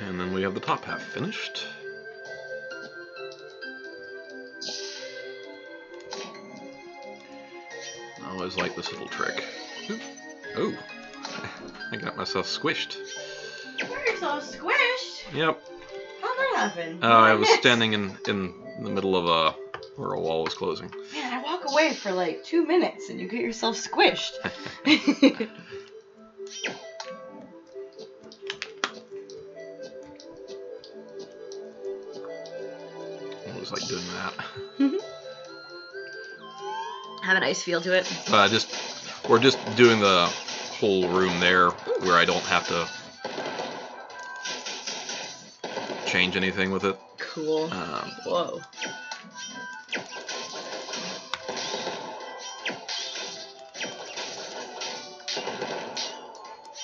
And then we have the top half finished. Always like this little trick. Oop. Oh, I got myself squished. You got yourself squished. Yep. How'd that happen? Oh, I was missed? standing in in the middle of a where a wall was closing. Man, I walk away for like two minutes and you get yourself squished. I always like doing that. Mm-hmm. Have a nice feel to it. Uh, just we're just doing the whole room there where I don't have to change anything with it. Cool. Um, Whoa.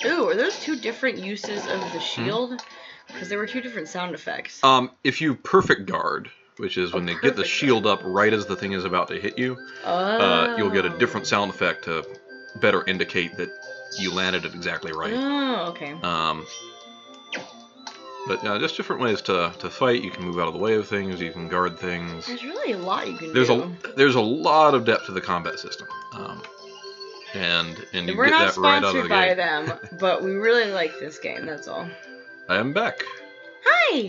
Ooh, are those two different uses of the shield? Because there were two different sound effects. um, if you perfect guard, which is when Oh, they get the shield up right as the thing is about to hit you, uh, you'll get a different Oh. sound effect to better indicate that you landed it exactly right. Oh, okay. Um, but uh, just different ways to, to fight. You can move out of the way of things. You can guard things. There's really a lot you can There's do. a there's a lot of depth to the combat system, um, and and you We're get not that right out of sponsored the by gate. them, but we really like this game, that's all. I am back. Hi!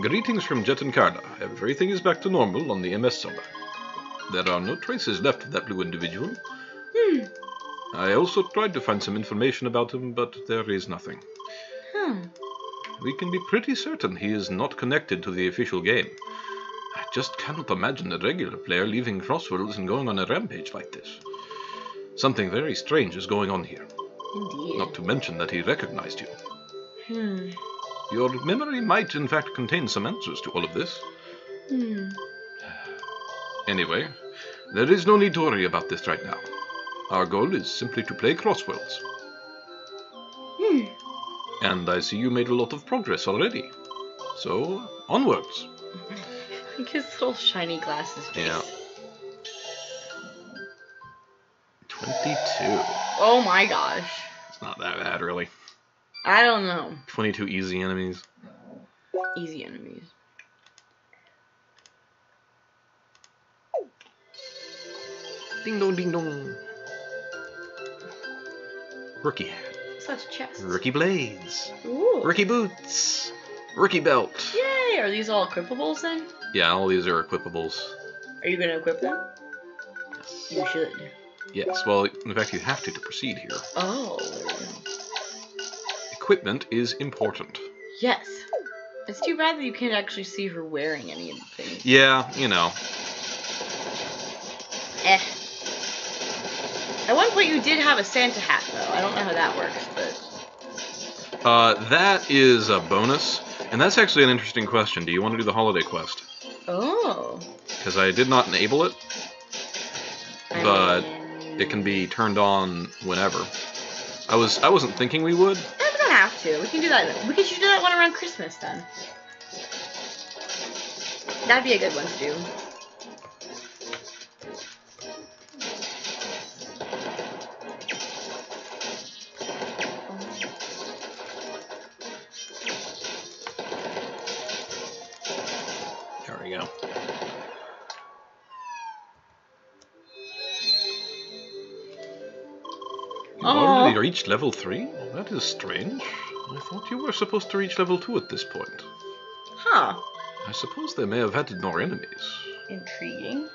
Greetings from Jet and Carla. Everything is back to normal on the MS Solar. There are no traces left of that blue individual. Hmm. I also tried to find some information about him, but there is nothing. Hmm. We can be pretty certain he is not connected to the official game. I just cannot imagine a regular player leaving Crossworlds and going on a rampage like this. Something very strange is going on here, Indeed. not to mention that he recognized you. Hmm. Your memory might in fact contain some answers to all of this. Hmm. Anyway, there is no need to worry about this right now. Our goal is simply to play Crossworlds, Hmm. and I see you made a lot of progress already. So, onwards. His little shiny glasses face. Yeah. 22. Oh my gosh. It's not that bad, really. I don't know. 22 easy enemies. Easy enemies. Ding dong, ding dong. Rookie hat. Such chest. Rookie blades. Ooh. Rookie boots. Rookie belt. Yay! Are these all equipables then? Yeah, all these are equipables. Are you gonna equip them? Yes. You should. Yes, well, in fact, you have to to proceed here. Oh. Equipment is important. Yes. It's too bad that you can't actually see her wearing any of the things. Yeah, you know. Eh. At one point you did have a Santa hat though. I don't know how that works, but Uh, that is a bonus, and that's actually an interesting question. Do you want to do the holiday quest? oh. Because I did not enable it. I But mean- It can be turned on whenever. I was I wasn't thinking we would. To. We can do that. We could do that one around Christmas then. That'd be a good one to do. Reached level 3? That is strange. I thought you were supposed to reach level 2 at this point. Huh. I suppose they may have added more enemies. Intriguing.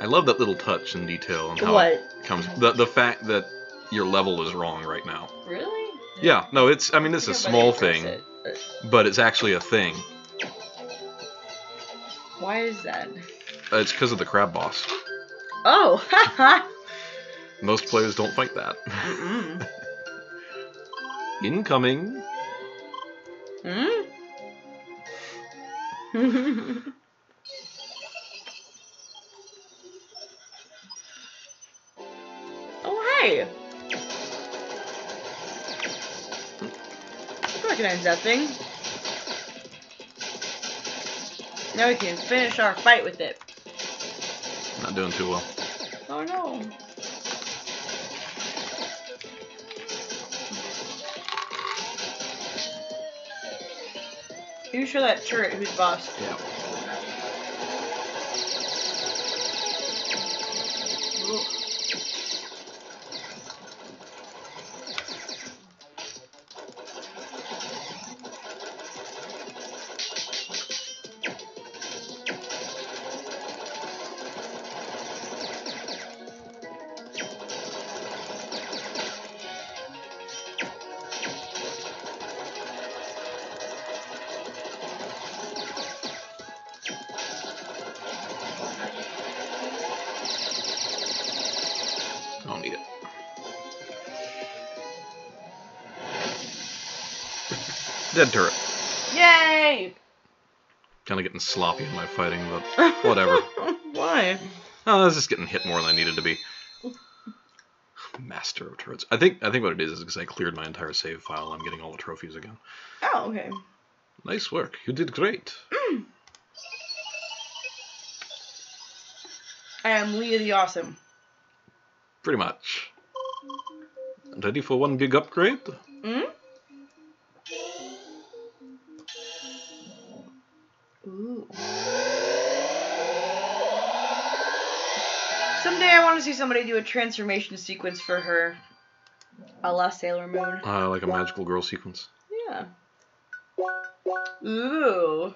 I love that little touch and detail and how What? it comes. The, the fact that your level is wrong right now. Really? Yeah, no, it's. I mean, it's a Yeah, but small thing, it, but but it's actually a thing. Why is that? Uh, It's because of the crab boss. Oh, haha. Most players don't fight that. Mm-mm. Incoming. Hmm? Hey! I recognize that thing. Now we can finish our fight with it. Not doing too well. Oh no. You show that turret who's boss. Yeah. Getting sloppy in my fighting, but whatever. Why? Oh, I was just getting hit more than I needed to be. Master of turrets. I think I think what it is is because I cleared my entire save file. I'm getting all the trophies again. Oh, okay. Nice work. You did great. Mm. I am Lea the Awesome. Pretty much. Ready for one big upgrade? Someday I want to see somebody do a transformation sequence for her. A la Sailor Moon. Uh, like a magical girl sequence. Yeah. Ooh.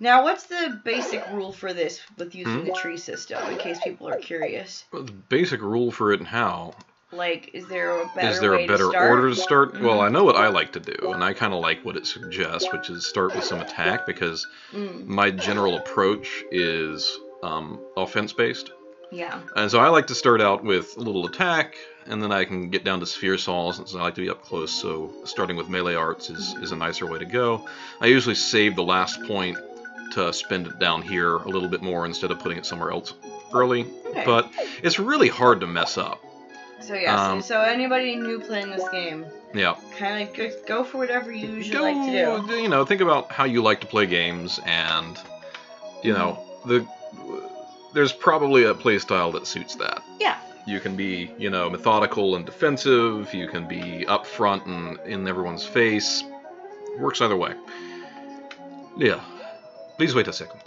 Now, what's the basic rule for this with using Hmm? the tree system, in case people are curious? Well, the basic rule for it and how Like, is there a better is there a better to order to start? Well, Mhm. I know what I like to do, and I kind of like what it suggests, which is start with some attack because Mm, my general approach is um, offense based. yeah. And so I like to start out with a little attack, and then I can get down to sphere saws, since I like to be up close, so starting with melee arts is, is a nicer way to go. I usually save the last point to spend it down here a little bit more instead of putting it somewhere else early, Okay. but it's really hard to mess up. So yeah, so- um, so, anybody new playing this game, Yeah. kind of go, go for whatever you usually like to do. You know, think about how you like to play games, and you know the there's probably a playstyle that suits that. Yeah. You can be, you know, methodical and defensive. You can be upfront and in everyone's face. Works either way. Yeah. Please wait a second.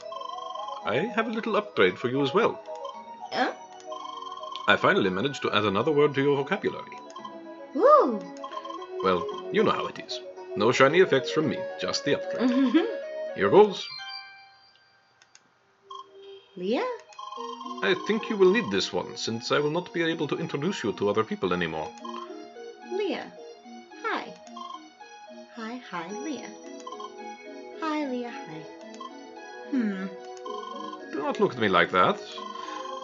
I have a little upgrade for you as well. Huh? I finally managed to add another word to your vocabulary. Ooh. Well, you know how it is. No shiny effects from me, just the upgrade. Mm-hmm. Here goes. Lea? I think you will need this one, since I will not be able to introduce you to other people anymore. Lea. Hi. Hi, hi, Lea. Hi, Lea, hi. Hmm. Do not look at me like that.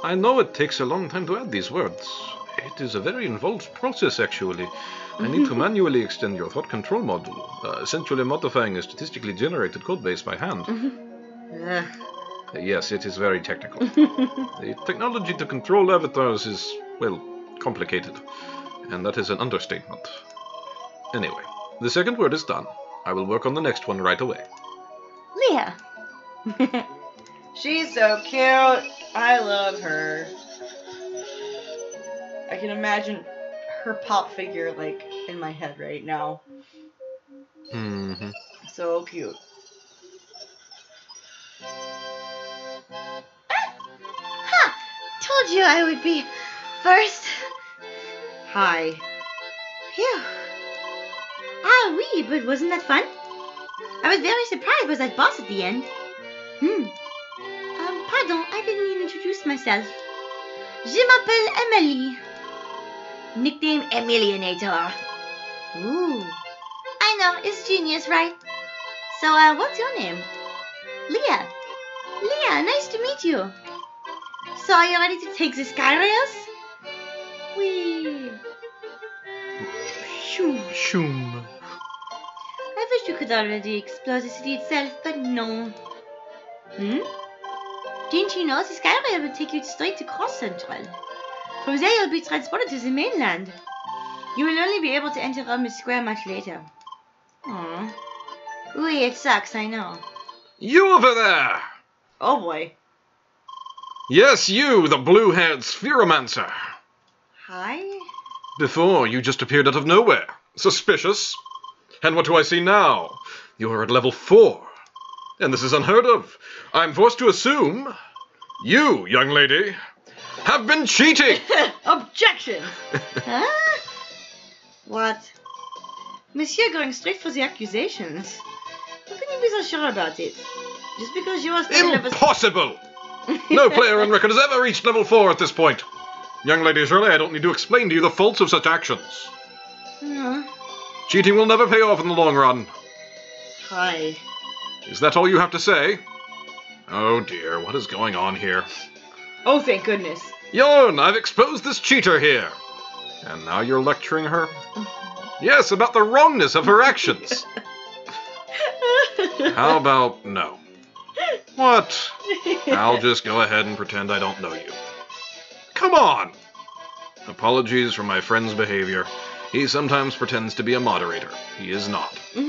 I know it takes a long time to add these words. It is a very involved process, actually. I need to manually extend your thought control module, uh, essentially modifying a statistically generated codebase by hand. Ugh. Yes, it is very technical. the technology to control avatars is, well, complicated. And that is an understatement. Anyway, the second word is done. I will work on the next one right away. Lea. She's so cute. I love her. I can imagine her pop figure like in my head right now. hmm So cute. Told you I would be first. Hi. Phew. Ah, oui, but wasn't that fun? I was very surprised was that boss at the end. Hmm. Um, pardon, I didn't even introduce myself. Je m'appelle Emilie. Nickname Emilienator. Ooh. I know, it's genius, right? So, uh, what's your name? Lea. Lea, nice to meet you. So, are you ready to take the sky rails? Whee. Shoo. Shoom. I wish you could already explore the city itself, but no. Hmm? Didn't you know the sky rail will take you straight to Cross Central? From there you'll be transported to the mainland. You will only be able to enter Rome Square much later. Aww. Ooh, it sucks, I know. You over there! Oh boy. Yes, you, the blue-haired spheromancer. Hi? Before, you just appeared out of nowhere. Suspicious. And what do I see now? You are at level 4. And this is unheard of. I'm forced to assume you, young lady, have been cheating. Objection! huh? What? Monsieur going straight for the accusations. How can you be so sure about it? Just because you are still level Impossible! No player on record has ever reached level 4 at this point. Young lady, surely I don't need to explain to you the faults of such actions. Uh, Cheating will never pay off in the long run. hi. Is that all you have to say? Oh dear, what is going on here? Oh, thank goodness. Yon, I've exposed this cheater here. And now you're lecturing her? Yes, about the wrongness of her actions. How about no? What? I'll just go ahead and pretend I don't know you. Come on! Apologies for my friend's behavior. He sometimes pretends to be a moderator. He is not.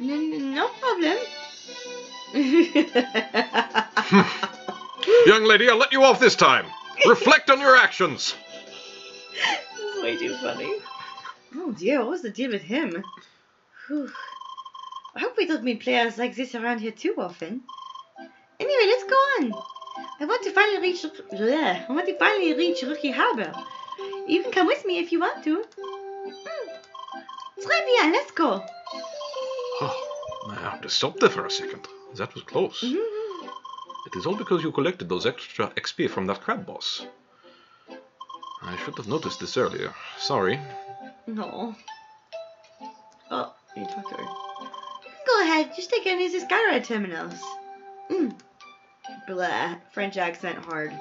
No problem. Young lady, I'll let you off this time. Reflect on your actions. this is way too funny. Oh dear, what was the deal with him? Whew. I hope we don't meet players like this around here too often. Anyway, let's go on. I want to finally reach. Bleh. I want to finally reach Rookie Harbor. You can come with me if you want to. Hmm. Bien, let's go. Oh, I have to stop there for a second. That was close. Mhm. It is all because you collected those extra XP from that crab boss. I should have noticed this earlier. Sorry. No. Oh, you talk to her. Go ahead, just take any of the Skyride terminals. Mm. Blah. French accent hard.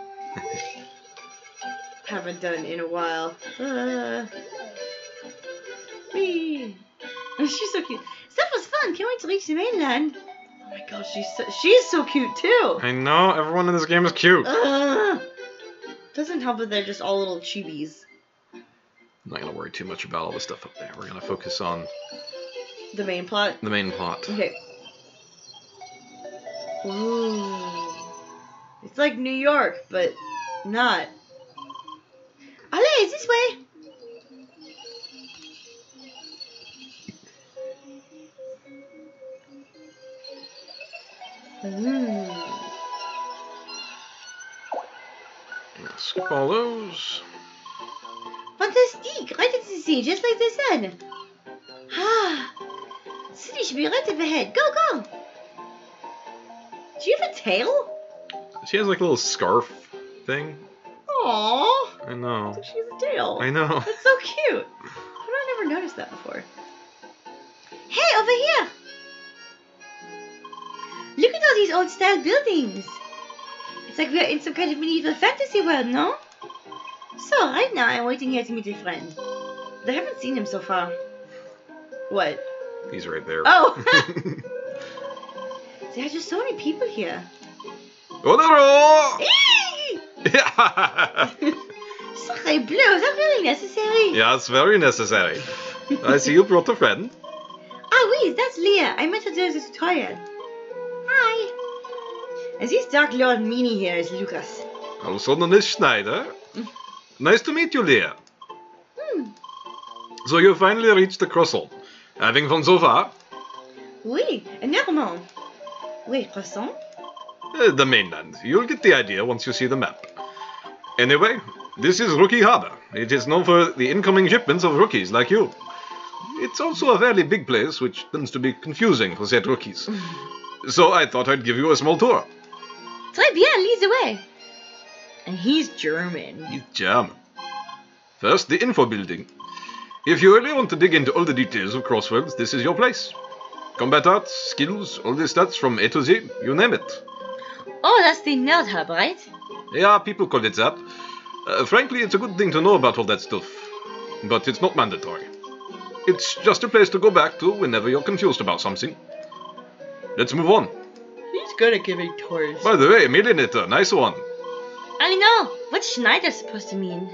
Haven't done in a while. Uh. Whee. She's so cute. Stuff was fun. Can't wait to reach the mainland. Oh my gosh, she's so, she's so cute too. I know, everyone in this game is cute. Ugh. Doesn't help that they're just all little chibis. I'm not gonna worry too much about all the stuff up there. We're gonna focus on The main plot. the main plot. Okay. Ooh. It's like New York, but not. Allez, this way. Ooh. Let's skip all those. Fantastique! Right at the sea, just like the said. Ah, city should be right up ahead. Go, go. Do you have a tail? She has like a little scarf thing. Aww. I know. So she has a tail. I know. That's so cute. How did I never notice that before? Hey, over here! Look at all these old style buildings. It's like we're in some kind of medieval fantasy world, no? So, right now I'm waiting here to meet a friend. But I haven't seen him so far. What? He's right there. Oh! there are just so many people here. Oh, no! Yeah. Sacre bleu, is that really necessary? Yeah, it's very necessary. I see you brought a friend. Ah oui, that's Lea. I met her during the tutorial. Hi. And this dark lord meanie here is Lukas. Also known as Schneider. Nice to meet you, Lea. Hmm. So you finally reached the croissant. Having fun so far? Oui, énormément. Wait, croissant? Uh, the mainland. You'll get the idea once you see the map. Anyway, this is Rookie Harbor. It is known for the incoming shipments of rookies like you. It's also a fairly big place, which tends to be confusing for said rookies. So I thought I'd give you a small tour. Très bien, leads the way. And he's German. He's German. First, the info building. If you really want to dig into all the details of Crossworlds, this is your place. Combat arts, skills, all the stats from A to Z, you name it. Oh, that's the nerd hub, right? Yeah, people call it that. Uh, frankly, it's a good thing to know about all that stuff. But it's not mandatory. It's just a place to go back to whenever you're confused about something. Let's move on. He's good at giving tours. By the way, Millinator, nice one. I know. What's Schneider supposed to mean?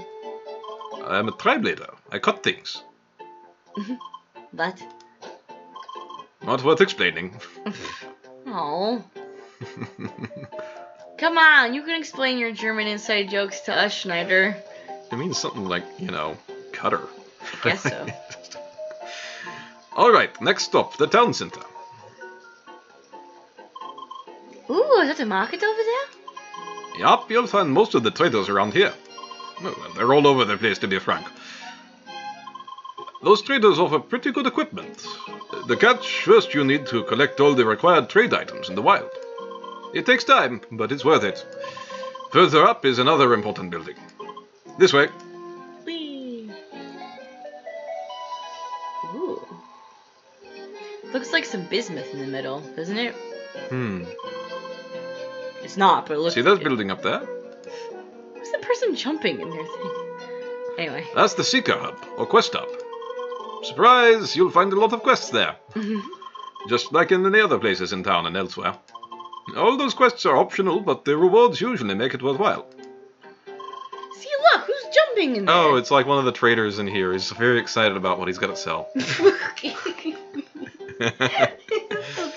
I am a triblader. I cut things. Mm-hmm. But Not worth explaining. oh, come on, you can explain your German inside jokes to us, Schneider. it means something like, you know, cutter. I guess so. Alright, next stop, the town center. Ooh, is that a market over there? Yup, you'll find most of the traders around here. Well, they're all over the place, to be frank. Those traders offer pretty good equipment. The catch, first you need to collect all the required trade items in the wild. It takes time, but it's worth it. Further up is another important building. This way. Whee! Ooh. Looks like some bismuth in the middle, doesn't it? Hmm. It's not, but it looks See like that it. building up there? Who's the person jumping in their thing? Anyway. That's the Seeker Hub, or Quest Hub. Surprise! You'll find a lot of quests there. just like in many other places in town and elsewhere. All those quests are optional, but the rewards usually make it worthwhile. See, look, who's jumping in there? Oh, it's like one of the traders in here. He's very excited about what he's got to sell. hey, so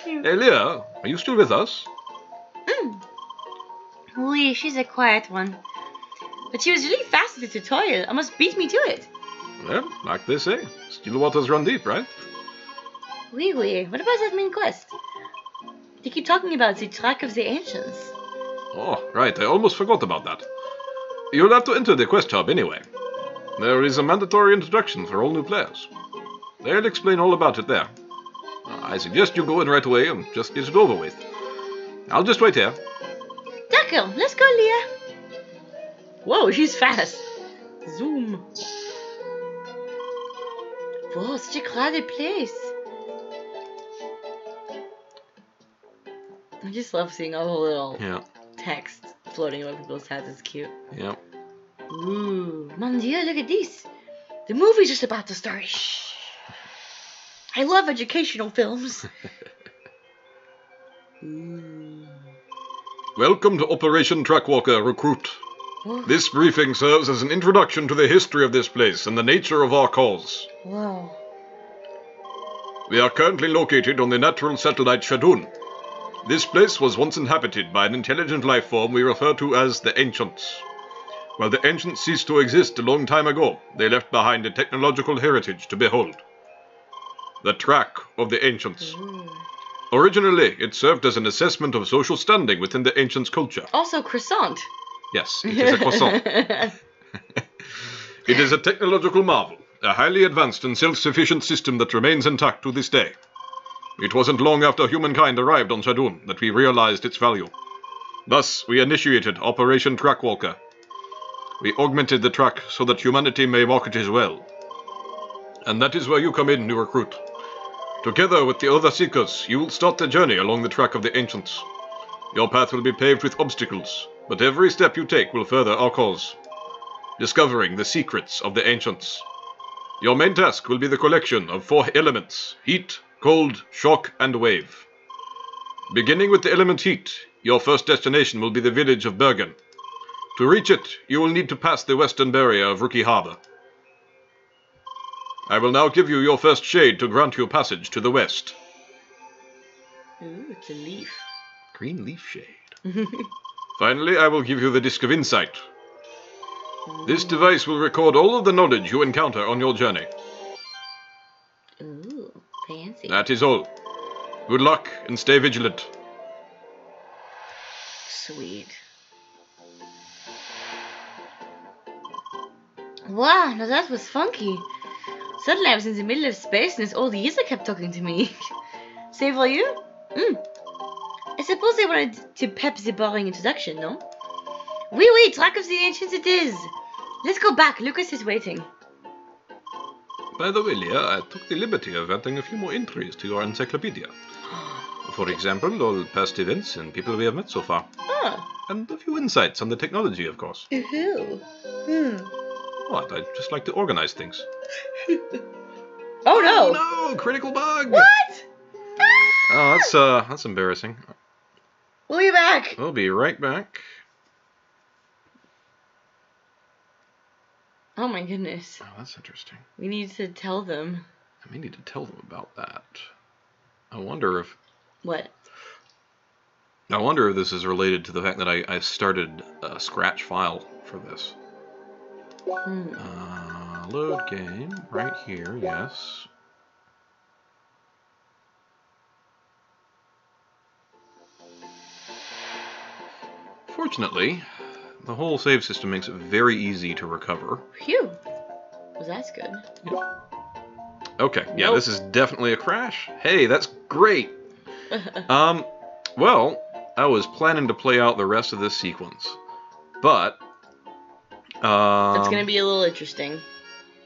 cute. Are you still with us? Mm. Lee, she's a quiet one. But she was really fast at the tutorial. Almost beat me to it. Well, like they say, still waters run deep, right? Wee wee. What about that main quest? They keep talking about the track of the ancients. Oh, right, I almost forgot about that. You'll have to enter the quest hub anyway. There is a mandatory introduction for all new players. They'll explain all about it there. I suggest you go in right away and just get it over with. I'll just wait here. D'accord, let's go, Lea. Whoa, she's fast. Zoom. Whoa, such a crowded place. I just love seeing all the little Yeah, text floating over people's heads. It's cute. yeah. Ooh, mon dieu, look at this. The movie's just about to start. Shh. I love educational films. Welcome to Operation Trackwalker Recruit. This briefing serves as an introduction to the history of this place and the nature of our cause. Whoa. We are currently located on the natural satellite Shadun. This place was once inhabited by an intelligent life form we refer to as the Ancients. While the Ancients ceased to exist a long time ago, they left behind a technological heritage to behold. The Track of the Ancients. Ooh. Originally, it served as an assessment of social standing within the Ancients' culture. Also, croissant. Yes, it is a croissant. It is a technological marvel, a highly advanced and self-sufficient system that remains intact to this day. It wasn't long after humankind arrived on Shadun that we realized its value. Thus, we initiated Operation Trackwalker. We augmented the track so that humanity may walk it as well. And that is where you come in, new recruit. Together with the other seekers, you will start the journey along the track of the ancients. Your path will be paved with obstacles, but every step you take will further our cause. Discovering the secrets of the ancients. Your main task will be the collection of four elements heat, cold, shock, and wave. Beginning with the element heat, your first destination will be the village of Bergen. To reach it, you will need to pass the western barrier of Rookie Harbor. I will now give you your first shade to grant you passage to the west. Ooh, it's a leaf. Green leaf shade. Finally, I will give you the Disc of Insight. This device will record all of the knowledge you encounter on your journey. Ooh, fancy. That is all. Good luck and stay vigilant. Sweet. Wow, now that was funky. Suddenly I was in the middle of space and this old geezer kept talking to me. Save for you? Mm. I suppose they wanted to pep the boring introduction, no? Oui, oui, track of the ancients it is. Let's go back. Lukas is waiting. By the way, Lea, I took the liberty of adding a few more entries to your encyclopedia. For example, all past events and people we have met so far. Oh. And a few insights on the technology, of course. Ooh. Hmm. What? I just like to organize things. Oh no. Oh no! Critical bug! What? Ah! Oh, that's uh, that's embarrassing. We'll be back. We'll be right back. Oh my goodness. Oh, that's interesting. We need to tell them. I may need to tell them about that. I wonder if. What? I wonder if this is related to the fact that I, I started a scratch file for this. Hmm. Uh, load game right here, yes. Fortunately, the whole save system makes it very easy to recover. Phew. Well, that's good. Okay, yeah, Nope. this is definitely a crash. Hey, that's great. Um, well, I was planning to play out the rest of this sequence, but um, That's gonna be a little interesting.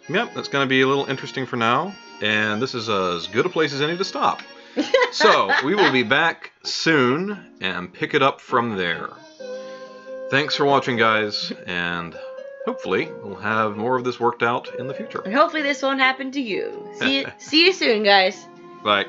Yep, that's going to be a little interesting for now, and this is as good a place as any to stop. So we will be back soon and pick it up from there. Thanks for watching, guys, and hopefully we'll have more of this worked out in the future. And hopefully this won't happen to you. See you, see you soon, guys. Bye.